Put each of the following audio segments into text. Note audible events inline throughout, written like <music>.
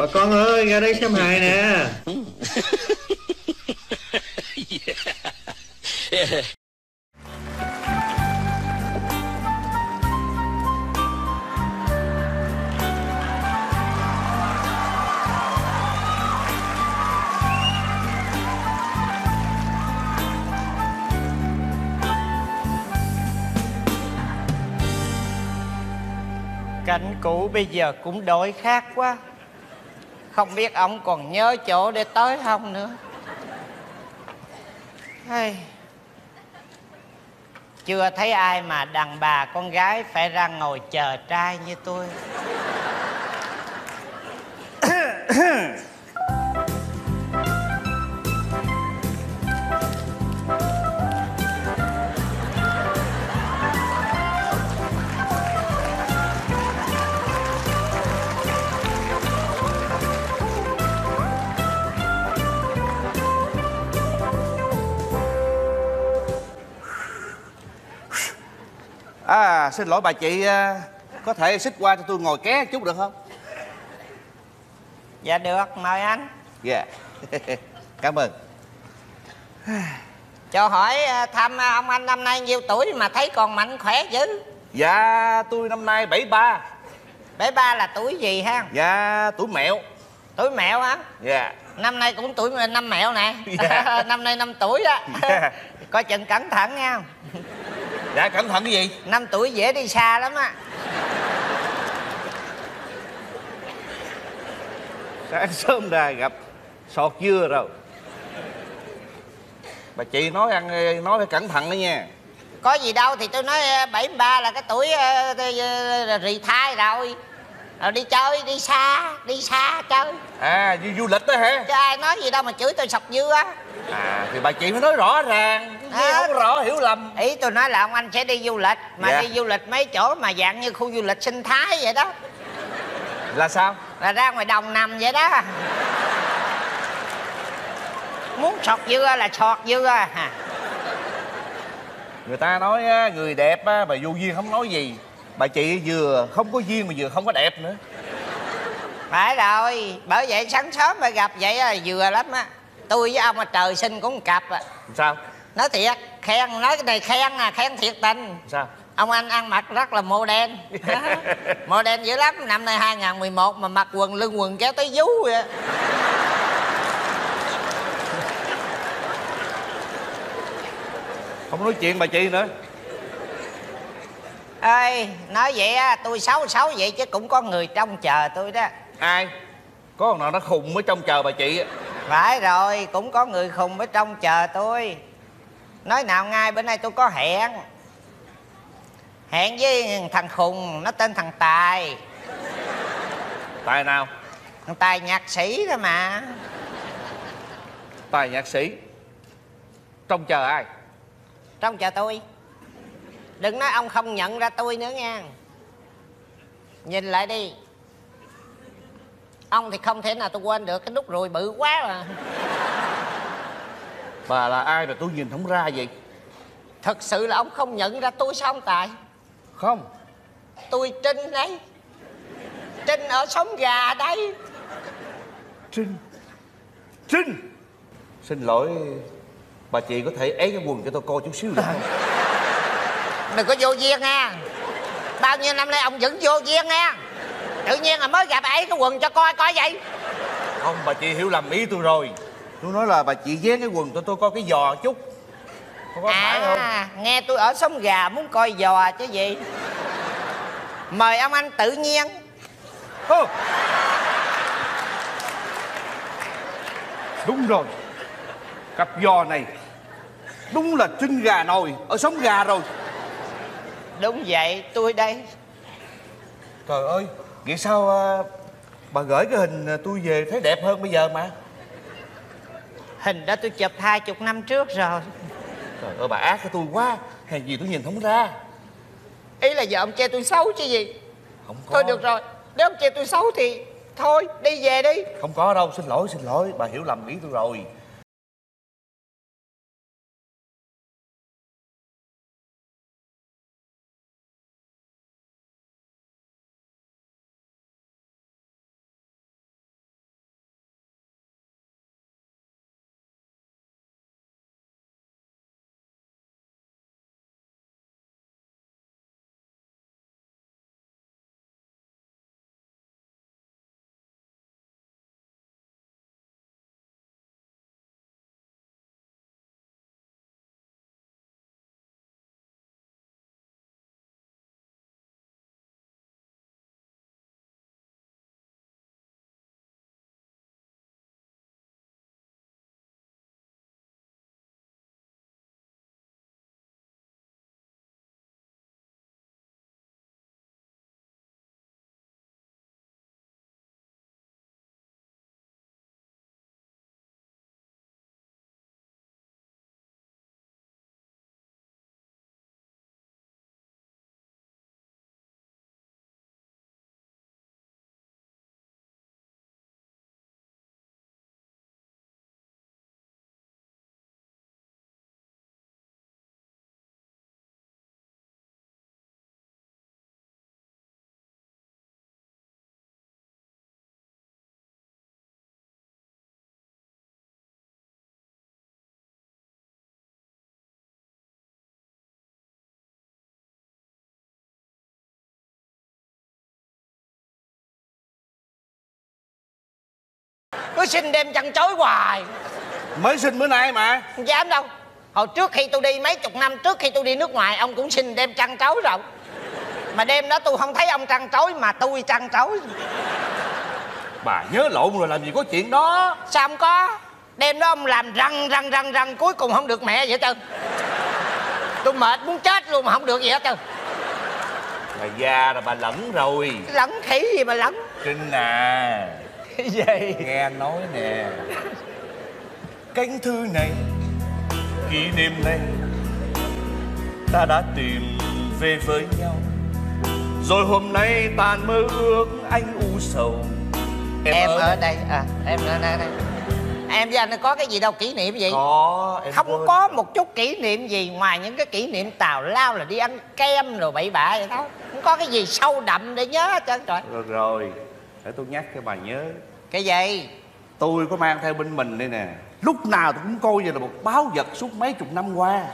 Bà con ơi, ra đây xem hài nè. Cảnh cũ bây giờ cũng đổi khác quá. Không biết ông còn nhớ chỗ để tới không nữa hey. Chưa thấy ai mà đàn bà con gái phải ra ngồi chờ trai như tôi <coughs> À xin lỗi bà chị à, Có thể xích qua cho tôi ngồi ké chút được không? Dạ được, mời anh. Dạ. <laughs> Cảm ơn. Cho hỏi à, thăm à, ông anh năm nay nhiêu tuổi mà thấy còn mạnh khỏe dữ? Dạ tôi năm nay 73 Bé ba là tuổi gì ha? Dạ tuổi mẹo. Tuổi mẹo hả? Dạ. Năm nay cũng tuổi năm mẹo nè. Dạ. <laughs> Năm nay năm tuổi đó Dạ. Coi chừng cẩn thận nha Dạ cẩn thận cái gì? Năm tuổi dễ đi xa lắm á. Sáng sớm ra gặp sọt dưa rồi. Bà chị nói ăn nói phải cẩn thận đó nha. Có gì đâu thì tôi nói ờ, 73 là cái tuổi ờ, ờ, rì thai rồi. Rồi đi chơi, đi xa, đi xa chơi. À đi du lịch đó hả? Chứ ai nói gì đâu mà chửi tôi sọc dưa á. À thì bà chị phải nói rõ ràng À. không rõ hiểu lầm. Ý tôi nói là ông anh sẽ đi du lịch Mà Dạ. đi du lịch mấy chỗ mà dạng như khu du lịch sinh thái vậy đó. Là sao? Là ra ngoài đồng nằm vậy đó. Muốn sọt dưa là sọt dưa. À Người ta nói người đẹp á, mà vô duyên không nói gì. Bà chị vừa không có duyên mà vừa không có đẹp nữa. Phải rồi Bởi vậy sáng sớm mà gặp vậy là vừa lắm á. Tôi với ông mà trời sinh cũng một cặp à Sao Nói thiệt Khen nói cái này khen à Khen thiệt tình. Sao? Ông anh ăn mặc rất là mô đen. <laughs> Mô đen dữ lắm. Năm nay 2011 mà mặc quần lưng quần kéo tới vú vậy. <laughs> Không nói chuyện bà chị nữa. Ơi nói vậy á tôi xấu xấu vậy chứ cũng có người trông chờ tôi đó. Ai? Có con nào nó khùng mới trông chờ bà chị á. phải rồi cũng có người khùng mới trông chờ tôi nói nào ngay bữa nay tôi có hẹn. Hẹn với thằng khùng nó tên thằng tài. Tài nào? Thằng tài nhạc sĩ đó mà. Tài nhạc sĩ. Trông chờ ai? Trông chờ tôi. Đừng nói ông không nhận ra tôi nữa nha. Nhìn lại đi. Ông thì không thể nào tôi quên được cái nút ruồi bự quá mà Bà là ai mà tôi nhìn không ra vậy? Thật sự là ông không nhận ra tôi sao ông tài? Không. Tôi trinh đấy. Trinh ở sống gà đây Trinh. Trinh. Xin lỗi Bà chị có thể ế cái quần cho tôi coi chút xíu được không? <laughs> Đừng có vô duyên nha. Bao nhiêu năm nay ông vẫn vô duyên nha. Tự nhiên là mới gặp ấy cái quần cho coi coi vậy. Không bà chị hiểu lầm ý tôi rồi Tôi nói là bà chị dán cái quần cho tôi coi cái giò chút. Không có phải không? à nghe tôi ở sống gà muốn coi giò chứ gì. Mời ông anh tự nhiên. Hơ. Đúng rồi. Cặp giò này Đúng là trinh gà nồi Ở sống gà rồi. Đúng vậy tôi đây. Trời ơi Vậy sao à, bà gửi cái hình à, tôi về thấy đẹp hơn bây giờ mà hình đó tôi chụp hai chục năm trước rồi. Trời ơi bà ác cái tôi quá. Hèn gì tôi nhìn không ra. Ý là giờ ông chê tôi xấu chứ gì? Không có. Thôi được rồi nếu ông chê tôi xấu thì thôi đi về đi. Không có đâu xin lỗi xin lỗi. Bà hiểu lầm ý tôi rồi cứ xin đem chăn chối hoài. Mới sinh bữa nay mà. Không dám đâu. Hồi trước khi tôi đi mấy chục năm trước khi tôi đi nước ngoài ông cũng xin đem chăn trối rồi mà đêm đó tôi không thấy ông trăn trối mà tôi trăn trối Bà nhớ lộn rồi làm gì có chuyện đó. Sao không có? Đêm đó ông làm răng răng răng răng cuối cùng không được mẹ vậy trơn. Tôi mệt muốn chết luôn mà không được gì hết trơn. Bà già rồi bà lẫn rồi. Lẫn khỉ gì mà lẫn? Trinh à <laughs> cái gì Nghe nói nè. Cánh thư này Kỷ niệm này Ta đã tìm về với nhau. Rồi hôm nay tàn mơ ước anh u sầu. Em, ở đây. đây à em ở đây, đây. em với anh có cái gì đâu kỷ niệm gì? Có em không quên. có một chút kỷ niệm gì ngoài những cái kỷ niệm tào lao là đi ăn kem rồi bậy bạ vậy đó không có cái gì sâu đậm để nhớ hết trơn trời Rồi rồi. Để tôi nhắc cho bà nhớ cái gì? Tôi có mang theo bên mình đây nè. Lúc nào tôi cũng coi như là một báo vật suốt mấy chục năm qua.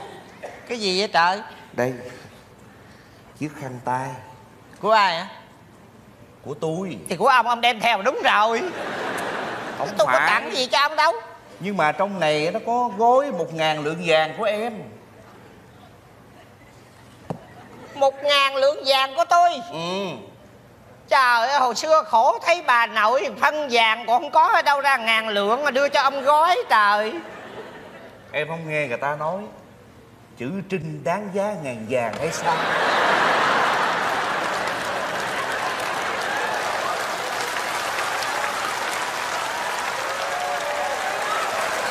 Cái gì vậy trời? Đây Chiếc khăn tay. Của ai hả? Của tôi. Thì của ông ông đem theo đúng rồi. Không tôi có phải. tặng gì cho ông đâu. Nhưng mà trong này nó có gói một ngàn lượng vàng của em. Một ngàn lượng vàng của tôi. Ừ trời ơi hồi xưa khổ thấy bà nội phân vàng còn không có ở đâu ra ngàn lượng mà đưa cho ông gói trời. Em không nghe người ta nói Chữ trinh đáng giá ngàn vàng hay sao?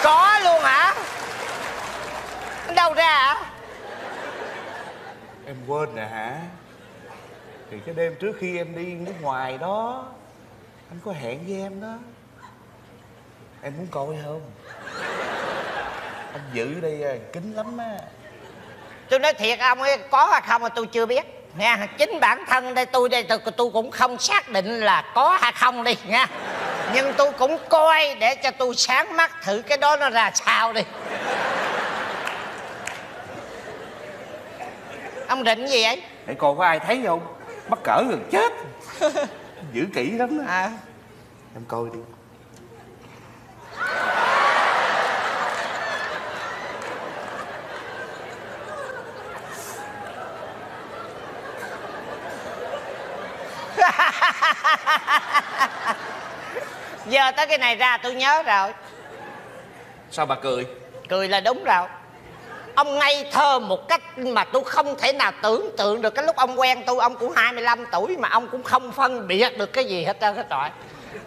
Có luôn hả? Đâu ra hả? Em quên nè hả Thì cái đêm trước khi em đi nước ngoài đó Anh có hẹn với em đó. Em muốn coi không? Anh giữ đây à, kính lắm á. Tôi nói thiệt ông ấy có hay không mà tôi chưa biết. Nha chính bản thân đây tôi đây tôi, tôi cũng không xác định là có hay không đi nha nhưng tôi cũng coi để cho tôi sáng mắt thử cái đó nó ra sao đi. Ông định gì vậy Để coi có ai thấy không Mắc cỡ gần chết. <laughs> Giữ kỹ lắm đó à, Em coi đi. <laughs> Giờ tới cái này ra tôi nhớ rồi. Sao bà cười? Cười là đúng rồi ông ngây thơ một cách mà tôi không thể nào tưởng tượng được. Cái lúc ông quen tôi ông cũng 25 tuổi mà ông cũng không phân biệt được cái gì hết trơn hết trọi.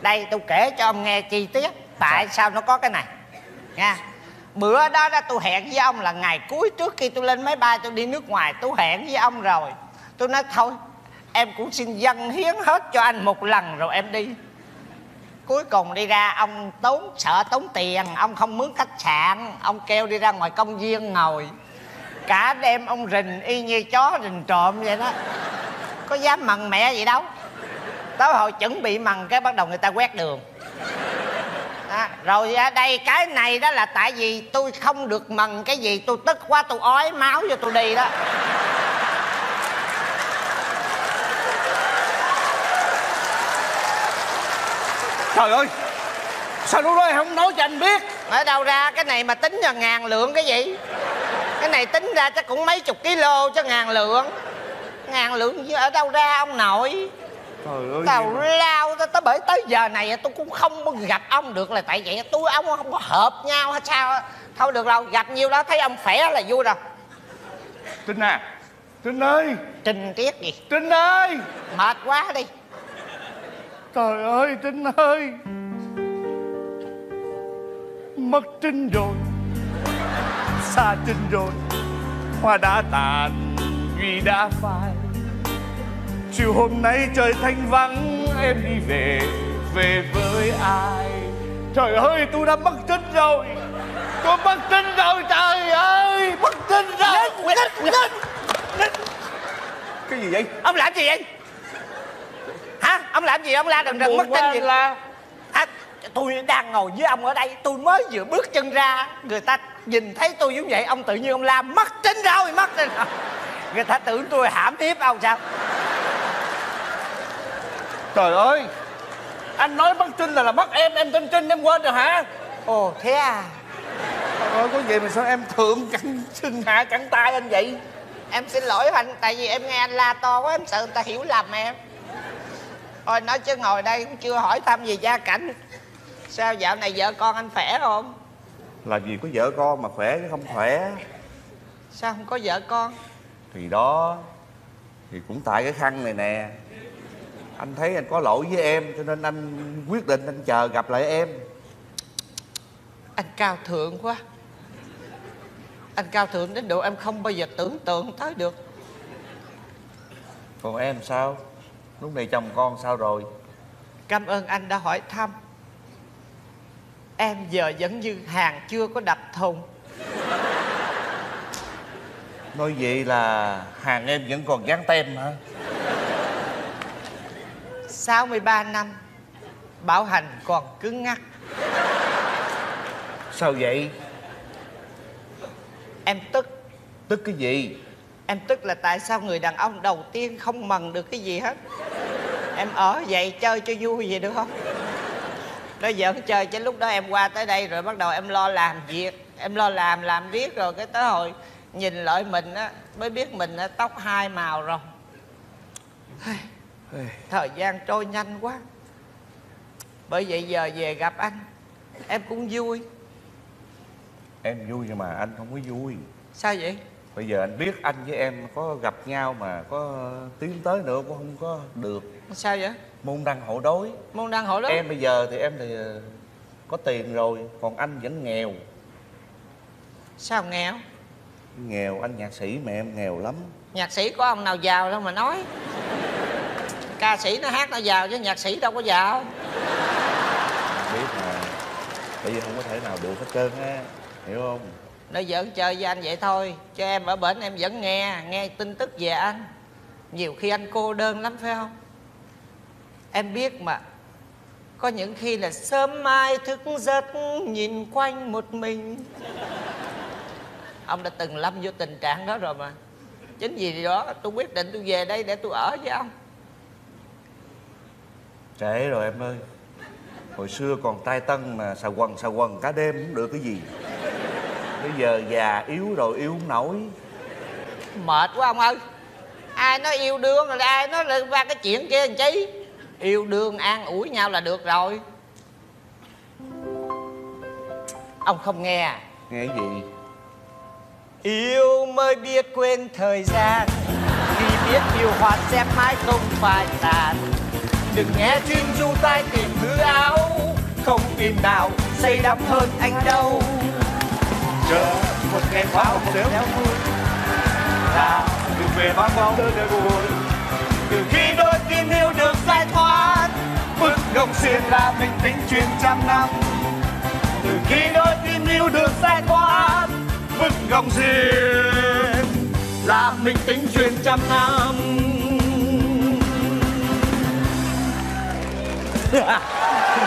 Đây tôi kể cho ông nghe chi tiết tại sao nó có cái này. Nha. Bữa đó đó tôi hẹn với ông là ngày cuối trước khi tôi lên máy bay tôi đi nước ngoài tôi hẹn với ông rồi. Tôi nói thôi em cũng xin dâng hiến hết cho anh một lần rồi em đi cuối cùng đi ra ông tốn sợ tốn tiền ông không mướn khách sạn ông kêu đi ra ngoài công viên ngồi. Cả đêm ông rình y như chó rình trộm vậy đó. Có dám mần mẹ gì đâu. Tới hồi chuẩn bị mần cái bắt đầu người ta quét đường. À, rồi ở đây cái này đó là tại vì tôi không được mần cái gì tôi tức quá tôi ói máu cho tôi đi đó. Trời ơi! Sao lúc đó em không nói cho anh biết? Ở đâu ra cái này mà tính là ngàn lượng cái gì? Cái này tính ra chắc cũng mấy chục kilo cho ngàn lượng. Ngàn lượng ở đâu ra ông nội? Trời ơi tào lao tới, tới bởi tới giờ này tôi cũng không gặp ông được là tại vậy tôi ông không có hợp nhau hay sao thôi được đâu gặp nhiêu đó thấy ông khỏe là vui rồi. Trinh à Trinh ơi! Trình tiết gì? Trinh ơi! Mệt quá đi Trời ơi, Trinh ơi. Mất Trinh rồi. Xa Trinh rồi. Hoa đã tàn Duy đã phai. Chiều hôm nay trời thanh vắng, Em đi về Về với ai? Trời ơi, tôi đã mất Trinh rồi. Tôi mất Trinh rồi, trời ơi, Mất Trinh rồi. Lên lên lên Cái gì vậy? Ông làm gì vậy? Hả? Ông làm gì ông la đừng đừng mất tin gì la. à, tôi đang ngồi với ông ở đây tôi mới vừa bước chân ra người ta nhìn thấy tôi giống vậy ông tự nhiên ông la mất tin rồi mất tin. <laughs> Người ta tưởng tôi hãm hiếp ông sao? Trời ơi! Anh nói bắt trinh là là bắt em em tên trinh em quên rồi hả? Ồ thế à? Trời ơi có vậy mà sao em thượng cẳng chân hạ cẳng tay anh vậy? Em xin lỗi anh tại vì em nghe anh la to quá em sợ người ta hiểu lầm em thôi nói chứ ngồi đây cũng chưa hỏi thăm gì gia cảnh. Sao dạo này vợ con anh khỏe không? Làm gì có vợ con mà khỏe chứ không khỏe. Sao không có vợ con? Thì đó thì cũng tại cái khăn này nè. Anh thấy anh có lỗi với em cho nên anh quyết định anh chờ gặp lại em. Anh cao thượng quá. Anh cao thượng đến độ em không bao giờ tưởng tượng tới được. Còn em sao lúc này chồng con sao rồi? Cảm ơn anh đã hỏi thăm. Em giờ vẫn như hàng chưa có đập thùng. Nói vậy là hàng em vẫn còn dán tem hả? 63 năm bảo hành còn cứng ngắc. Sao vậy? Em tức. Tức cái gì? Em tức là tại sao người đàn ông đầu tiên không mần được cái gì hết em ở vậy chơi cho vui vậy được không? Nó giỡn chơi chứ lúc đó em qua tới đây rồi bắt đầu em lo làm việc em lo làm làm riết rồi cái tới hồi nhìn lại mình á mới biết mình á, tóc hai màu rồi. Thời gian trôi nhanh quá. Bởi vậy giờ về gặp anh em cũng vui. Em vui nhưng mà anh không có vui. Sao vậy bây giờ anh biết anh với em có gặp nhau mà có tiến tới nữa cũng không có được. Sao vậy? Môn đăng hộ đối. Môn đăng hộ đó em bây giờ thì em thì ờ, có tiền rồi còn anh vẫn nghèo. Sao nghèo? Nghèo anh nhạc sĩ mà em nghèo lắm. Nhạc sĩ có ông nào giàu đâu mà nói. Ca sĩ nó hát nó giàu chứ nhạc sĩ đâu có giàu. Biết mà bây giờ không có thể nào được hết trơn á hiểu không nó giỡn chơi với anh vậy thôi, cho em ở bển em vẫn nghe nghe tin tức về anh. Nhiều khi anh cô đơn lắm, phải không? Em biết mà, có những khi là sớm mai thức giấc nhìn quanh một mình. Ông đã từng lâm vô tình trạng đó rồi mà. Chính vì đó tôi quyết định tôi về đây để tôi ở với ông. Trễ rồi em ơi. Hồi xưa còn tay tân mà xà quần xà quần cả đêm cũng được cái gì bây giờ già yếu rồi yếu không nổi. Mệt quá ông ơi. Ai nói yêu đương rồi ai nói qua cái chuyện kia làm chi? Yêu đương an ủi nhau là được rồi. Ông không nghe à? Nghe gì? Yêu mới biết quên thời gian. Khi biết yêu hoa sẽ mãi không phai tàn đừng nghe chim du tai tìm hư áo. Không tìm nào say đắm hơn anh đâu chờ một ngày pháo sớm. Theo vui là được về vang bóng đời buồn từ khi đôi tin yêu được giải thoát bức gồng xiên là mình tính chuyện trăm năm. Từ khi đôi tin yêu được giải thoát bức gồng xiên là mình tính chuyện trăm năm. Trời <laughs>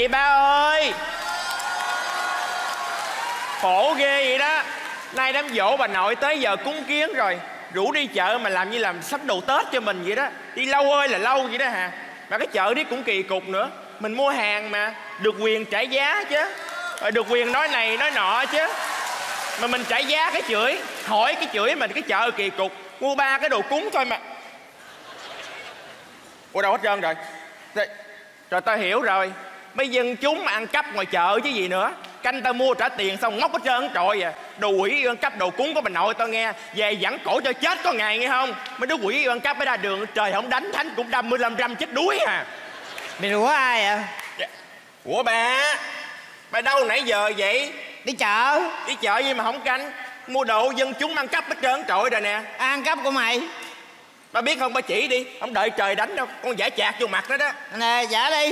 vậy ba ơi? Khổ ghê vậy đó. Nay đám dỗ bà nội tới giờ cúng kiến rồi. Rủ đi chợ mà làm như làm sắp đồ Tết cho mình vậy đó. Đi lâu ơi là lâu vậy đó hà Mà cái chợ đi cũng kỳ cục nữa. Mình mua hàng mà Được quyền trả giá chứ. Rồi được quyền nói này nói nọ chứ. Mà mình trả giá cái chửi Hỏi cái chửi mình cái chợ kỳ cục. Mua ba cái đồ cúng thôi mà. Ủa đâu hết trơn rồi? Rồi, rồi tao hiểu rồi. Mấy dân chúng ăn cắp ngoài chợ chứ gì nữa. Canh tao mua trả tiền xong ngốc hết trơn. Trọi à Đồ quỷ ăn cắp đồ cúng của bà nội tao nghe. Về dẫn cổ cho chết có ngày nghe không? Mấy đứa quỷ ăn cắp ở ra đường Trời không đánh thánh cũng đâm mươi lăm trăm chết đuối à. Mày đùa ai à? Ủa bà bà đâu nãy giờ vậy? Đi chợ. Đi chợ gì mà không canh? Mua đồ dân chúng ăn cắp hết trơn trội rồi nè. Ăn cắp của mày. Bà biết không bà chỉ đi. Không đợi trời đánh đâu con giả chạc vô mặt đó đó. Nè giả đi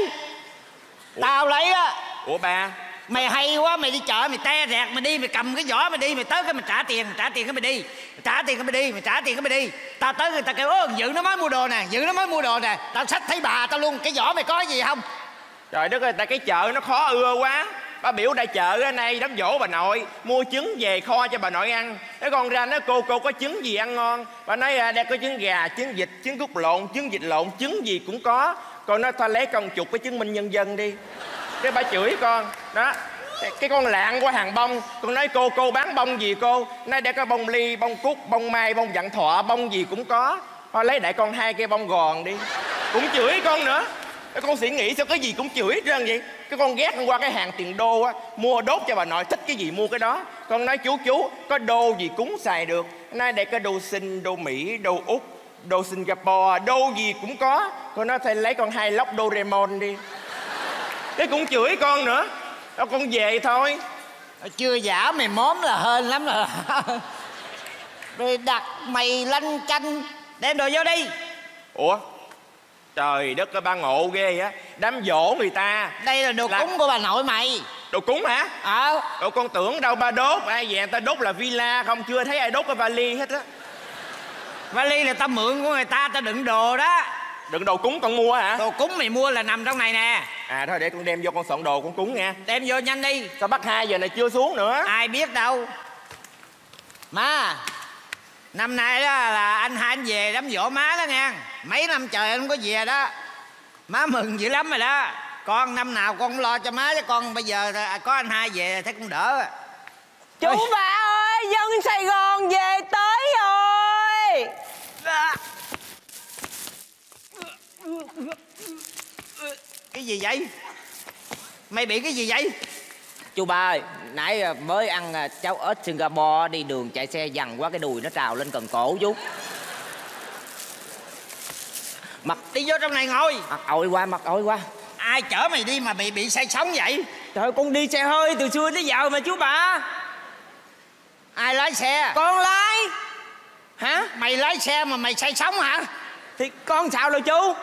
tao lấy á ủa bà? Mày hay quá mày đi chợ mày te rẹt mày đi mày cầm cái giỏ mày đi mày tới cái mày trả tiền mày trả tiền cái mày đi. Mày trả tiền cái mày đi mày trả tiền cái mày đi. Tao tới người ta kêu ơ dự nó mới mua đồ nè dự nó mới mua đồ nè. Tao xách thấy bà tao luôn cái giỏ mày có gì không? Trời đất ơi tại cái chợ nó khó ưa quá. Bà biểu đại chợ ở nay đám dỗ bà nội mua trứng về kho cho bà nội ăn. Cái con ra nó cô cô có trứng gì ăn ngon? Bà nói à, đây có trứng gà trứng vịt trứng cút lộn trứng vịt lộn trứng gì cũng có con nói thôi lấy con chục cái chứng minh nhân dân đi. Cái bà chửi con, đó. Cái con lạng qua hàng bông. Con nói, cô cô bán bông gì cô? Nay để có bông ly, bông cúc bông mai, bông dặn thọ, bông gì cũng có. Thôi, lấy đại con hai cây bông gòn đi. Cũng chửi con nữa. Cái con suy nghĩ sao cái gì cũng chửi hết trơn vậy? Cái con ghét qua cái hàng tiền đô á, mua đốt cho bà nội, thích cái gì mua cái đó. Con nói, chú chú, có đô gì cúng xài được? Nay đây có đô sinh, đô mỹ, đô úc đô singapore đô gì cũng có. Con nói thôi lấy con hai lốc doraemon đi. Cái cũng chửi con nữa. Đâu con về thôi. Chưa giả mày móm là hên lắm rồi. Rồi đặt mày lanh chanh. Đem đồ vô đi. Ủa? Trời đất ơi ba ngộ ghê á. Đám dỗ người ta. Đây là đồ Là- cúng của bà nội mày. Đồ cúng hả? Ờ. Ủa con tưởng đâu ba đốt. Ai về người ta đốt là villa không chưa thấy ai đốt cái vali hết á vali là tao mượn của người ta tao đựng đồ đó. Đừng đồ cúng con mua hả? Đồ cúng mày mua là nằm trong này nè. À thôi để con đem vô con soạn đồ con cúng nha. Đem vô nhanh đi. Sao bắt hai giờ này chưa xuống nữa? Ai biết đâu. Má năm nay đó là anh hai anh về đám dỗ má đó nha. Mấy năm trời anh không có về đó. Má mừng dữ lắm rồi đó. Con năm nào con cũng lo cho má chứ con bây giờ có anh hai về thấy cũng đỡ. Chú ba ơi, dân Sài Gòn về tới rồi cái gì vậy mày bị cái gì vậy Chú ba ơi, nãy à, mới ăn à, cháo ếch Singapore đi đường chạy xe dằn quá cái đùi nó trào lên cần cổ chú. Mặt đi vô trong này ngồi mặt ội qua, mặt ội qua. ai chở mày đi mà bị bị say sóng vậy Trời ơi, con đi xe hơi từ xưa tới giờ mà chú ba. ai lái xe Con lái. Hả? mày lái xe mà mày say sóng hả? Thì con sao rồi chú?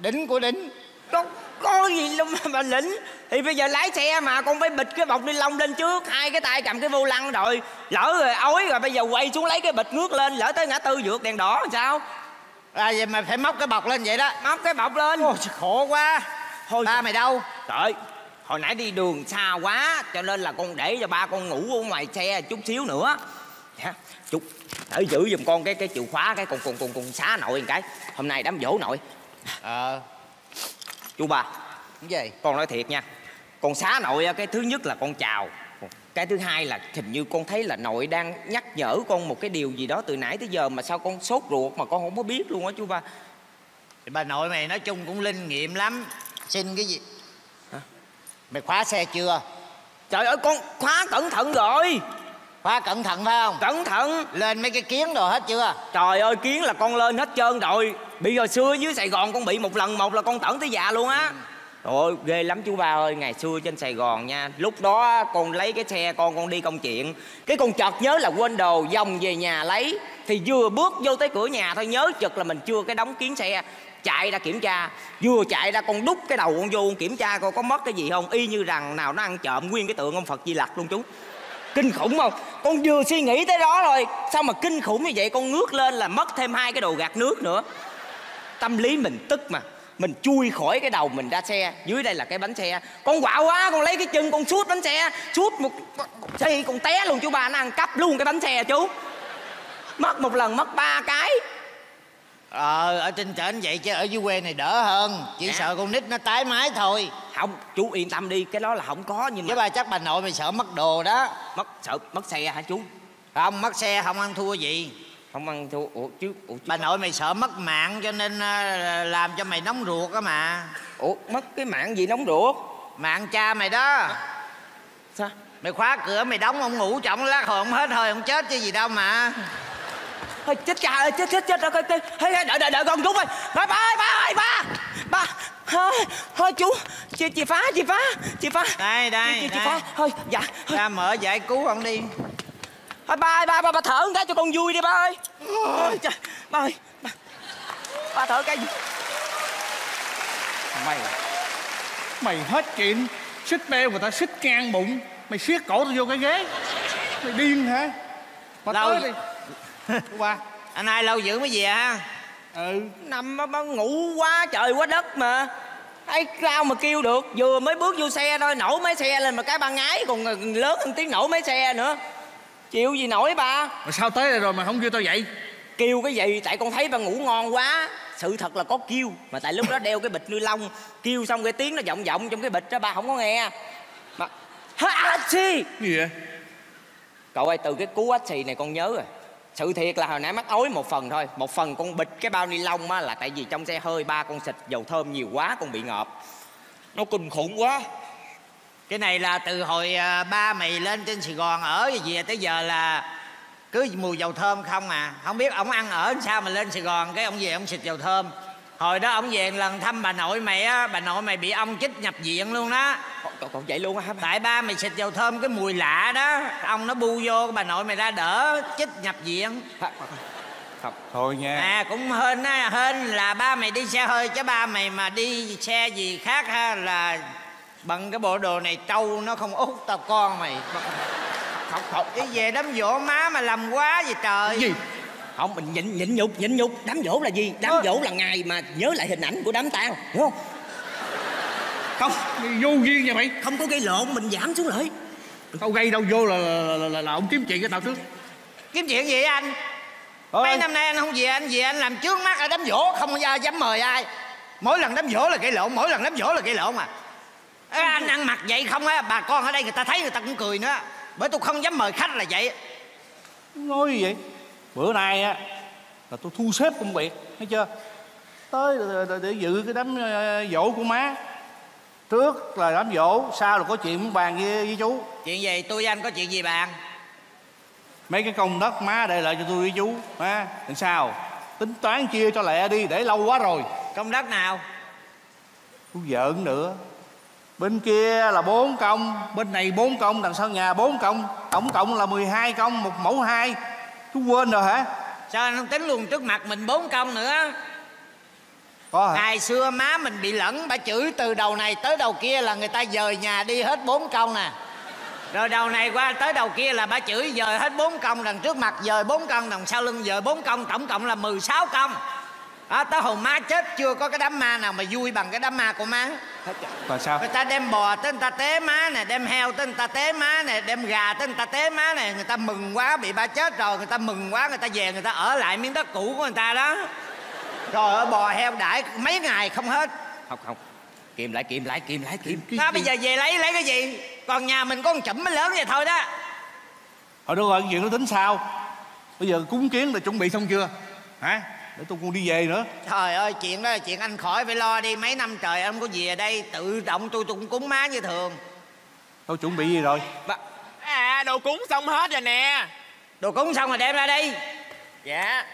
đỉnh của đỉnh. Con có gì đâu mà bà lĩnh Thì bây giờ lái xe mà con phải bịt cái bọc ni lông lên trước Hai cái tay cầm cái vô lăng rồi Lỡ rồi ối rồi bây giờ quay xuống lấy cái bịch nước lên Lỡ tới ngã tư vượt đèn đỏ làm sao? À vậy mày phải móc cái bọc lên vậy đó. Móc cái bọc lên. Ôi, khổ quá. Thôi ba mày đâu? Trời hồi nãy đi đường xa quá Cho nên là con để cho ba con ngủ ở ngoài xe chút xíu nữa Dạ, Chút để giữ giùm con cái cái chìa khóa cái con con con con xá nội một cái. Hôm nay đám dỗ nội. Ờ. Chú ba. Cái gì? Con nói thiệt nha. Con xá nội cái thứ nhất là con chào. Cái thứ hai là hình như con thấy là nội đang nhắc nhở con một cái điều gì đó từ nãy tới giờ mà sao con sốt ruột mà con không có biết luôn á chú ba. Thì bà nội mày nói chung cũng linh nghiệm lắm. Xin cái gì? Mày khóa xe chưa? Trời ơi con khóa cẩn thận rồi khóa cẩn thận phải không? Cẩn thận. Lên mấy cái kiến đồ hết chưa? Trời ơi kiến là con lên hết trơn rồi. Bị hồi xưa dưới Sài Gòn con bị một lần một là con tẩn tới già luôn á. Trời ơi ghê lắm chú ba ơi Ngày xưa trên Sài Gòn nha. Lúc đó con lấy cái xe con con đi công chuyện. Cái con chợt nhớ là quên đồ Dòng về nhà lấy. Thì vừa bước vô tới cửa nhà thôi Nhớ chật là mình chưa cái đóng kiến xe. Chạy ra kiểm tra. Vừa chạy ra con đút cái đầu con vô con kiểm tra coi có mất cái gì không. Y như rằng nào nó ăn trộm nguyên cái tượng ông Phật Di Lặc luôn chú kinh khủng không? Con vừa suy nghĩ tới đó rồi sao mà kinh khủng như vậy? Con ngước lên là mất thêm hai cái đồ gạt nước nữa. Tâm lý mình tức mà. Mình chui khỏi cái đầu mình ra xe. Dưới đây là cái bánh xe. Con quạo quá, con lấy cái chân, con suốt bánh xe. Suốt một xe con té luôn chú ba. Nó ăn cắp luôn cái bánh xe chú. Mất một lần, mất ba cái ờ ở trên trển vậy chứ ở dưới quê này đỡ hơn. Chỉ Dạ. sợ con nít nó tái mái thôi. Không chú yên tâm đi cái đó là không có nhưng mà ba chắc bà nội mày sợ mất đồ đó. Mất sợ mất xe hả chú? Không mất xe không ăn thua gì. Không ăn thua ủa chứ ủa chứ bà nội mày sợ mất mạng cho nên ờ, làm cho mày nóng ruột á mà. Ủa mất cái mạng gì nóng ruột? Mạng cha mày đó. Sao? Mày khóa cửa mày đóng ông ngủ trọng lát hồi ông hết hơi ông chết chứ gì đâu mà Thôi chết cha ơi, chết chết chết rồi, đợi đợi đợi con chú ơi. Ba ba ơi, ba ơi, ba. Ba. Thôi, thôi chú, chị chị phá chị phá chị phá. Đây đây chị, chị, chị phá. Thôi dạ. Ra mở giải cứu ông đi. Thôi ba ba ba ba thở một cái cho con vui đi ba ơi. Ôi, trời, ba ơi ba, ba thở cái gì? Mày. Mày hết chuyện. Xích beo người ta xích ngang bụng. Mày siết cổ tao vô cái ghế. Mày điên hả? Mà Lâu tới đi qua anh hai lâu dữ mới về ha ừ. Nằm mà, ngủ quá trời quá đất mà. Ai sao mà kêu được? Vừa mới bước vô xe thôi nổ mấy xe lên mà cái ba ngái còn lớn hơn tiếng nổ mấy xe nữa. Chịu gì nổi ba mà sao tới đây rồi mà không kêu tao dậy kêu cái gì? Tại con thấy ba ngủ ngon quá. Sự thật là có kêu mà tại lúc đó đeo cái bịch ni lông. Kêu xong cái tiếng nó vọng vọng trong cái bịch đó ba không có nghe. Mà ha chi gì vậy? Cậu ơi từ cái cú ách xì này con nhớ rồi sự thiệt là hồi nãy mắc ối một phần thôi. Một phần con bịch cái bao ni lông á là tại vì trong xe hơi ba con xịt dầu thơm nhiều quá con bị ngợp. Nó kinh khủng quá. Cái này là từ hồi à, ba mày lên trên sài gòn ở về tới giờ là cứ mùi dầu thơm không à. Không biết ổng ăn ở sao mà lên sài gòn cái ông về ông xịt dầu thơm. Hồi đó ông về lần thăm bà nội mày á bà nội mày bị ông chích nhập viện luôn đó còn, còn, còn vậy luôn á hả tại ba mày xịt dầu thơm cái mùi lạ đó. Ông nó bu vô bà nội mày ra đỡ chích nhập viện. Không thôi nha. À cũng hên á hên là ba mày đi xe hơi chứ ba mày mà đi xe gì khác ha là bằng cái bộ đồ này trâu nó không út tao con mày. Không không. Đi về đám dỗ má mà làm quá vậy trời. Gì? Không mình nhịn nhịn nhục nhịn nhục. Đám dỗ là gì? Đám dỗ là ngày mà nhớ lại hình ảnh của đám tang hiểu không không. Mày vô duyên vậy mày. Không có gây lộn mình giảm xuống lại tao gây đâu vô là là, là, là, là ông kiếm chuyện với tao trước. Kiếm chuyện gì anh? Thôi. mấy năm nay anh không về anh về anh làm trước mắt ở đám dỗ không bao giờ dám mời ai. Mỗi lần đám dỗ là gây lộn mỗi lần đám dỗ là gây lộn mà Ê, anh ăn mặc vậy không á bà con ở đây người ta thấy người ta cũng cười nữa. Bởi tôi không dám mời khách là vậy. Nói gì vậy? Bữa nay á là tôi thu xếp công việc thấy chưa? Tới để, để, để dự cái đám ờ, dỗ của má trước là đám dỗ sau là có chuyện muốn bàn với, với chú. Chuyện gì? Tôi với anh có chuyện gì bàn? Mấy cái công đất má để lại cho tôi với chú ha làm sao? Tính toán chia cho lẹ đi để lâu quá rồi. Công đất nào? Chú giỡn nữa. Bên kia là bốn công bên này bốn công đằng sau nhà bốn công. Tổng cộng là 12 công một mẫu hai. Chú quên rồi hả? Sao anh không tính luôn trước mặt mình bốn công nữa có hả? Ngày xưa má mình bị lẫn bà chửi từ đầu này tới đầu kia là người ta dời nhà đi hết bốn công nè. Rồi đầu này qua tới đầu kia là bà chửi dời hết bốn công đằng trước mặt dời bốn công đằng sau lưng dời bốn công tổng cộng là 16 công. Đó, tới hồi má chết chưa có cái đám ma nào mà vui bằng cái đám ma của má. Là sao? Người ta đem bò tới người ta tế má nè đem heo tới người ta tế má nè đem gà tới người ta tế má nè. Người ta mừng quá bị ba chết rồi người ta mừng quá người ta về người ta ở lại miếng đất cũ của người ta đó rồi ở bò heo đãi mấy ngày không hết. Không không. Kìm lại kìm lại kìm lại kìm. Đó bây giờ về lấy lấy cái gì? Còn nhà mình có con chụm mới lớn vậy thôi đó. Thôi được rồi, cái chuyện đó tính sao? Bây giờ cúng kiến là chuẩn bị xong chưa? Hả? Để tôi còn đi về nữa. Trời ơi chuyện đó là chuyện anh khỏi phải lo đi. Mấy năm trời anh không có về đây tự động tôi tôi cũng cúng má như thường. Tôi chuẩn bị gì rồi? Ba, À đồ cúng xong hết rồi nè. Đồ cúng xong rồi đem ra đây Dạ.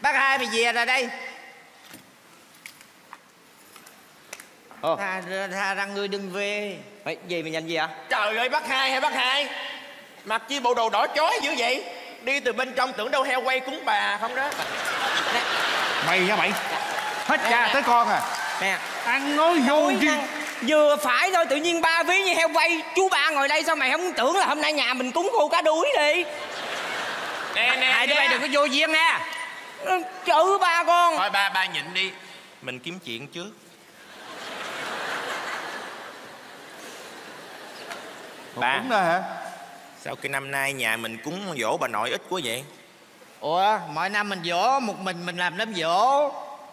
Bác hai mày về rồi đây Ồ. tha, tha rằng ngươi đừng về. Ê, gì mà nhanh gì ạ Trời ơi bác hai hay bác hai? Mặc chi bộ đồ đỏ chói dữ vậy? Đi từ bên trong tưởng đâu heo quay cúng bà không đó. Mày nha mày? Hết cha tới con à? Nè. Ăn nói vô năng- vừa phải thôi tự nhiên ba ví như heo quay chú ba ngồi đây sao mày không tưởng là hôm nay nhà mình cúng khô cá đuối đi? Nè nè hai đứa bay đừng có vô duyên nha. Ừ, chữ ba con. Thôi ba ba nhịn đi. Mình kiếm chuyện trước Ba. Đúng đó hả? Sao cái năm nay nhà mình cúng dỗ bà nội ít quá vậy? Ủa mỗi năm mình dỗ một mình mình làm đám dỗ.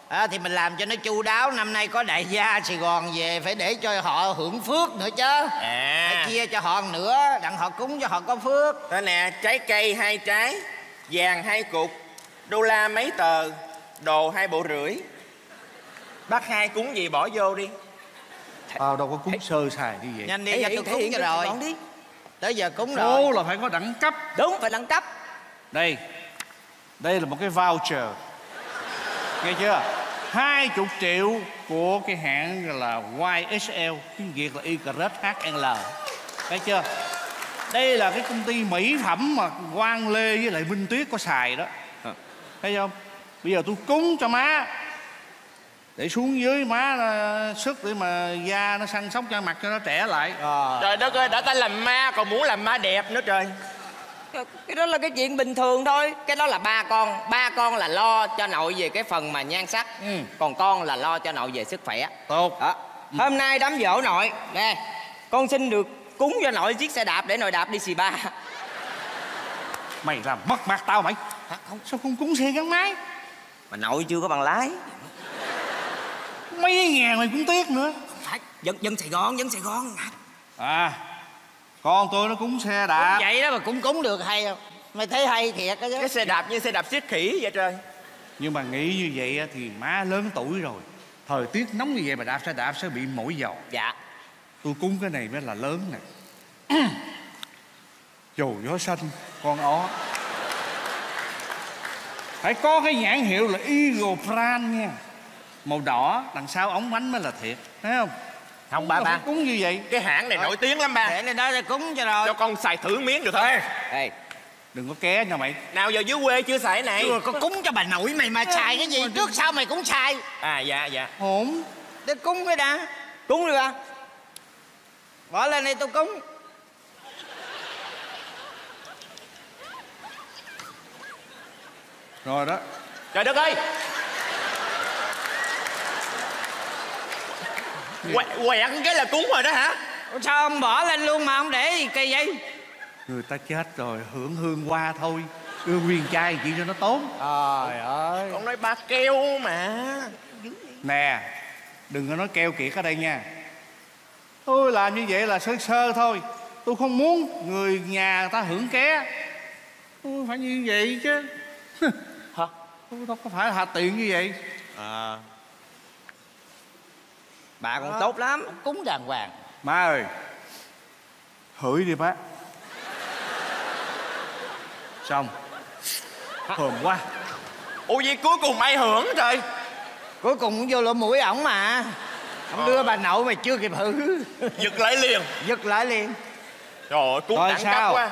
À, thì mình làm cho nó chu đáo. Năm nay có đại gia sài gòn về phải để cho họ hưởng phước nữa chứ. À. Phải chia cho họ nữa đặng họ cúng cho họ có phước. Đó nè trái cây hai trái Vàng hai cục Đô la mấy tờ Đồ hai bộ rưỡi. Bác hai cúng gì bỏ vô đi Ờ đâu có cúng sơ sài như vậy. Nhanh đi hiện- tôi thể cúng hiện cho rồi. đi. tới giờ cúng rồi. Số là phải có đẳng cấp. Đúng phải đẳng cấp. Đây Đây là một cái voucher. Nghe chưa? 20 triệu của cái hãng là YSL tiếng Việt là YHL thấy chưa? Đây là cái công ty mỹ phẩm mà Quang Lê với lại Minh Tuyết có xài đó. Thấy không? Bây giờ tôi cúng cho má để xuống dưới má nó sức để mà da nó săn sóc cho mặt cho nó trẻ lại. Trời đất ơi, đã ta làm ma còn muốn làm ma đẹp nữa trời. Cái đó là cái chuyện bình thường thôi. Cái đó là ba con. Ba con là lo cho nội về cái phần mà nhan sắc. Ừ. còn con là lo cho nội về sức khỏe. Tốt. Đó. Hôm nay đám dỗ nội. Nè con xin được cúng cho nội chiếc xe đạp để nội đạp đi xì ba. Mày làm mất mặt tao mày. Không. Sao không cúng xe gắn máy? Mà nội chưa có bằng lái mấy ngàn mày cũng tiếc nữa. Phải dân dân sài gòn dân sài gòn. À con tôi nó cúng xe đạp. Vậy đó mà cũng cúng được hay không? Mày thấy hay thiệt á chứ. Cái xe đạp như xe đạp xiết khỉ vậy trời. Nhưng mà nghĩ như vậy á, thì má lớn tuổi rồi. Thời tiết nóng như vậy mà đạp xe đạp sẽ bị mũi dầu. Dạ. Tôi cúng cái này mới là lớn nè. <clears throat> Dầu gió xanh con ó. Phải có cái nhãn hiệu là Eagle Brand nha màu đỏ đằng sau ống bánh mới là thiệt thấy không? Không ba ba. cúng như vậy. Cái hãng này nổi tiếng lắm ba. Để lên đó để cúng cho rồi. Cho con xài thử miếng được không Ê, đừng có ké nha mày. Nào giờ dưới quê chưa xài này? Rồi có cúng cho bà nội mày mà xài cái gì? trước sau mày cũng xài. À dạ dạ. Hổn để cúng cái đã. Cúng đi ba bỏ lên đây tôi cúng. Rồi đó. Trời đất ơi Quẹ, quẹt cái là cúng rồi đó hả? Sao ông bỏ lên luôn mà ông để gì kỳ vậy? Người ta chết rồi hưởng hương qua thôi. Đưa nguyên chai chỉ cho nó tốn. Trời ơi. Con nói ba keo mà. Nè đừng có nói keo kiệt ở đây nha. Tôi làm như vậy là sơ sơ thôi. Tôi không muốn người nhà người ta hưởng ké. Tôi phải như vậy chứ. Hả? tôi đâu có phải hạ tiện như vậy. À bà còn tốt lắm. Cúng đàng hoàng. Má ơi. Hửi đi má. Xong. Hờm quá. Ủa vậy cuối cùng ai hưởng trời? Cuối cùng cũng vô lỗ mũi ổng mà. Ông đưa bà nội mày chưa kịp hử. Giật lại liền. Giật lại liền. Trời ơi cúng Rồi đẳng sao? cấp quá.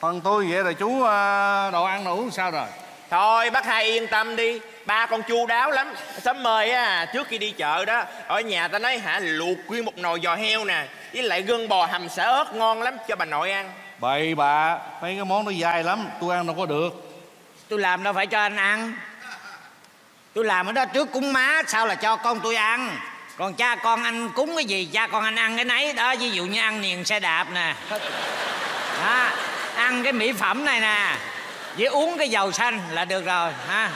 Còn tôi vậy là chú ờ, đồ ăn đồ uống sao rồi Thôi bác hai yên tâm đi. Ba con chu đáo lắm. Sớm mời á Trước khi đi chợ đó Ở nhà ta nói hả Luộc nguyên một nồi giò heo nè Với lại gân bò hầm xả ớt ngon lắm Cho bà nội ăn. Bậy bạ mấy cái món nó dai lắm tôi ăn đâu có được. Tôi làm đâu phải cho anh ăn. Tôi làm ở đó trước cúng má sao là cho con tôi ăn. Còn cha con anh cúng cái gì cha con anh ăn cái nấy. Đó ví dụ như ăn niềng xe đạp nè. <laughs> Đó, ăn cái mỹ phẩm này nè với uống cái dầu xanh là được rồi ha.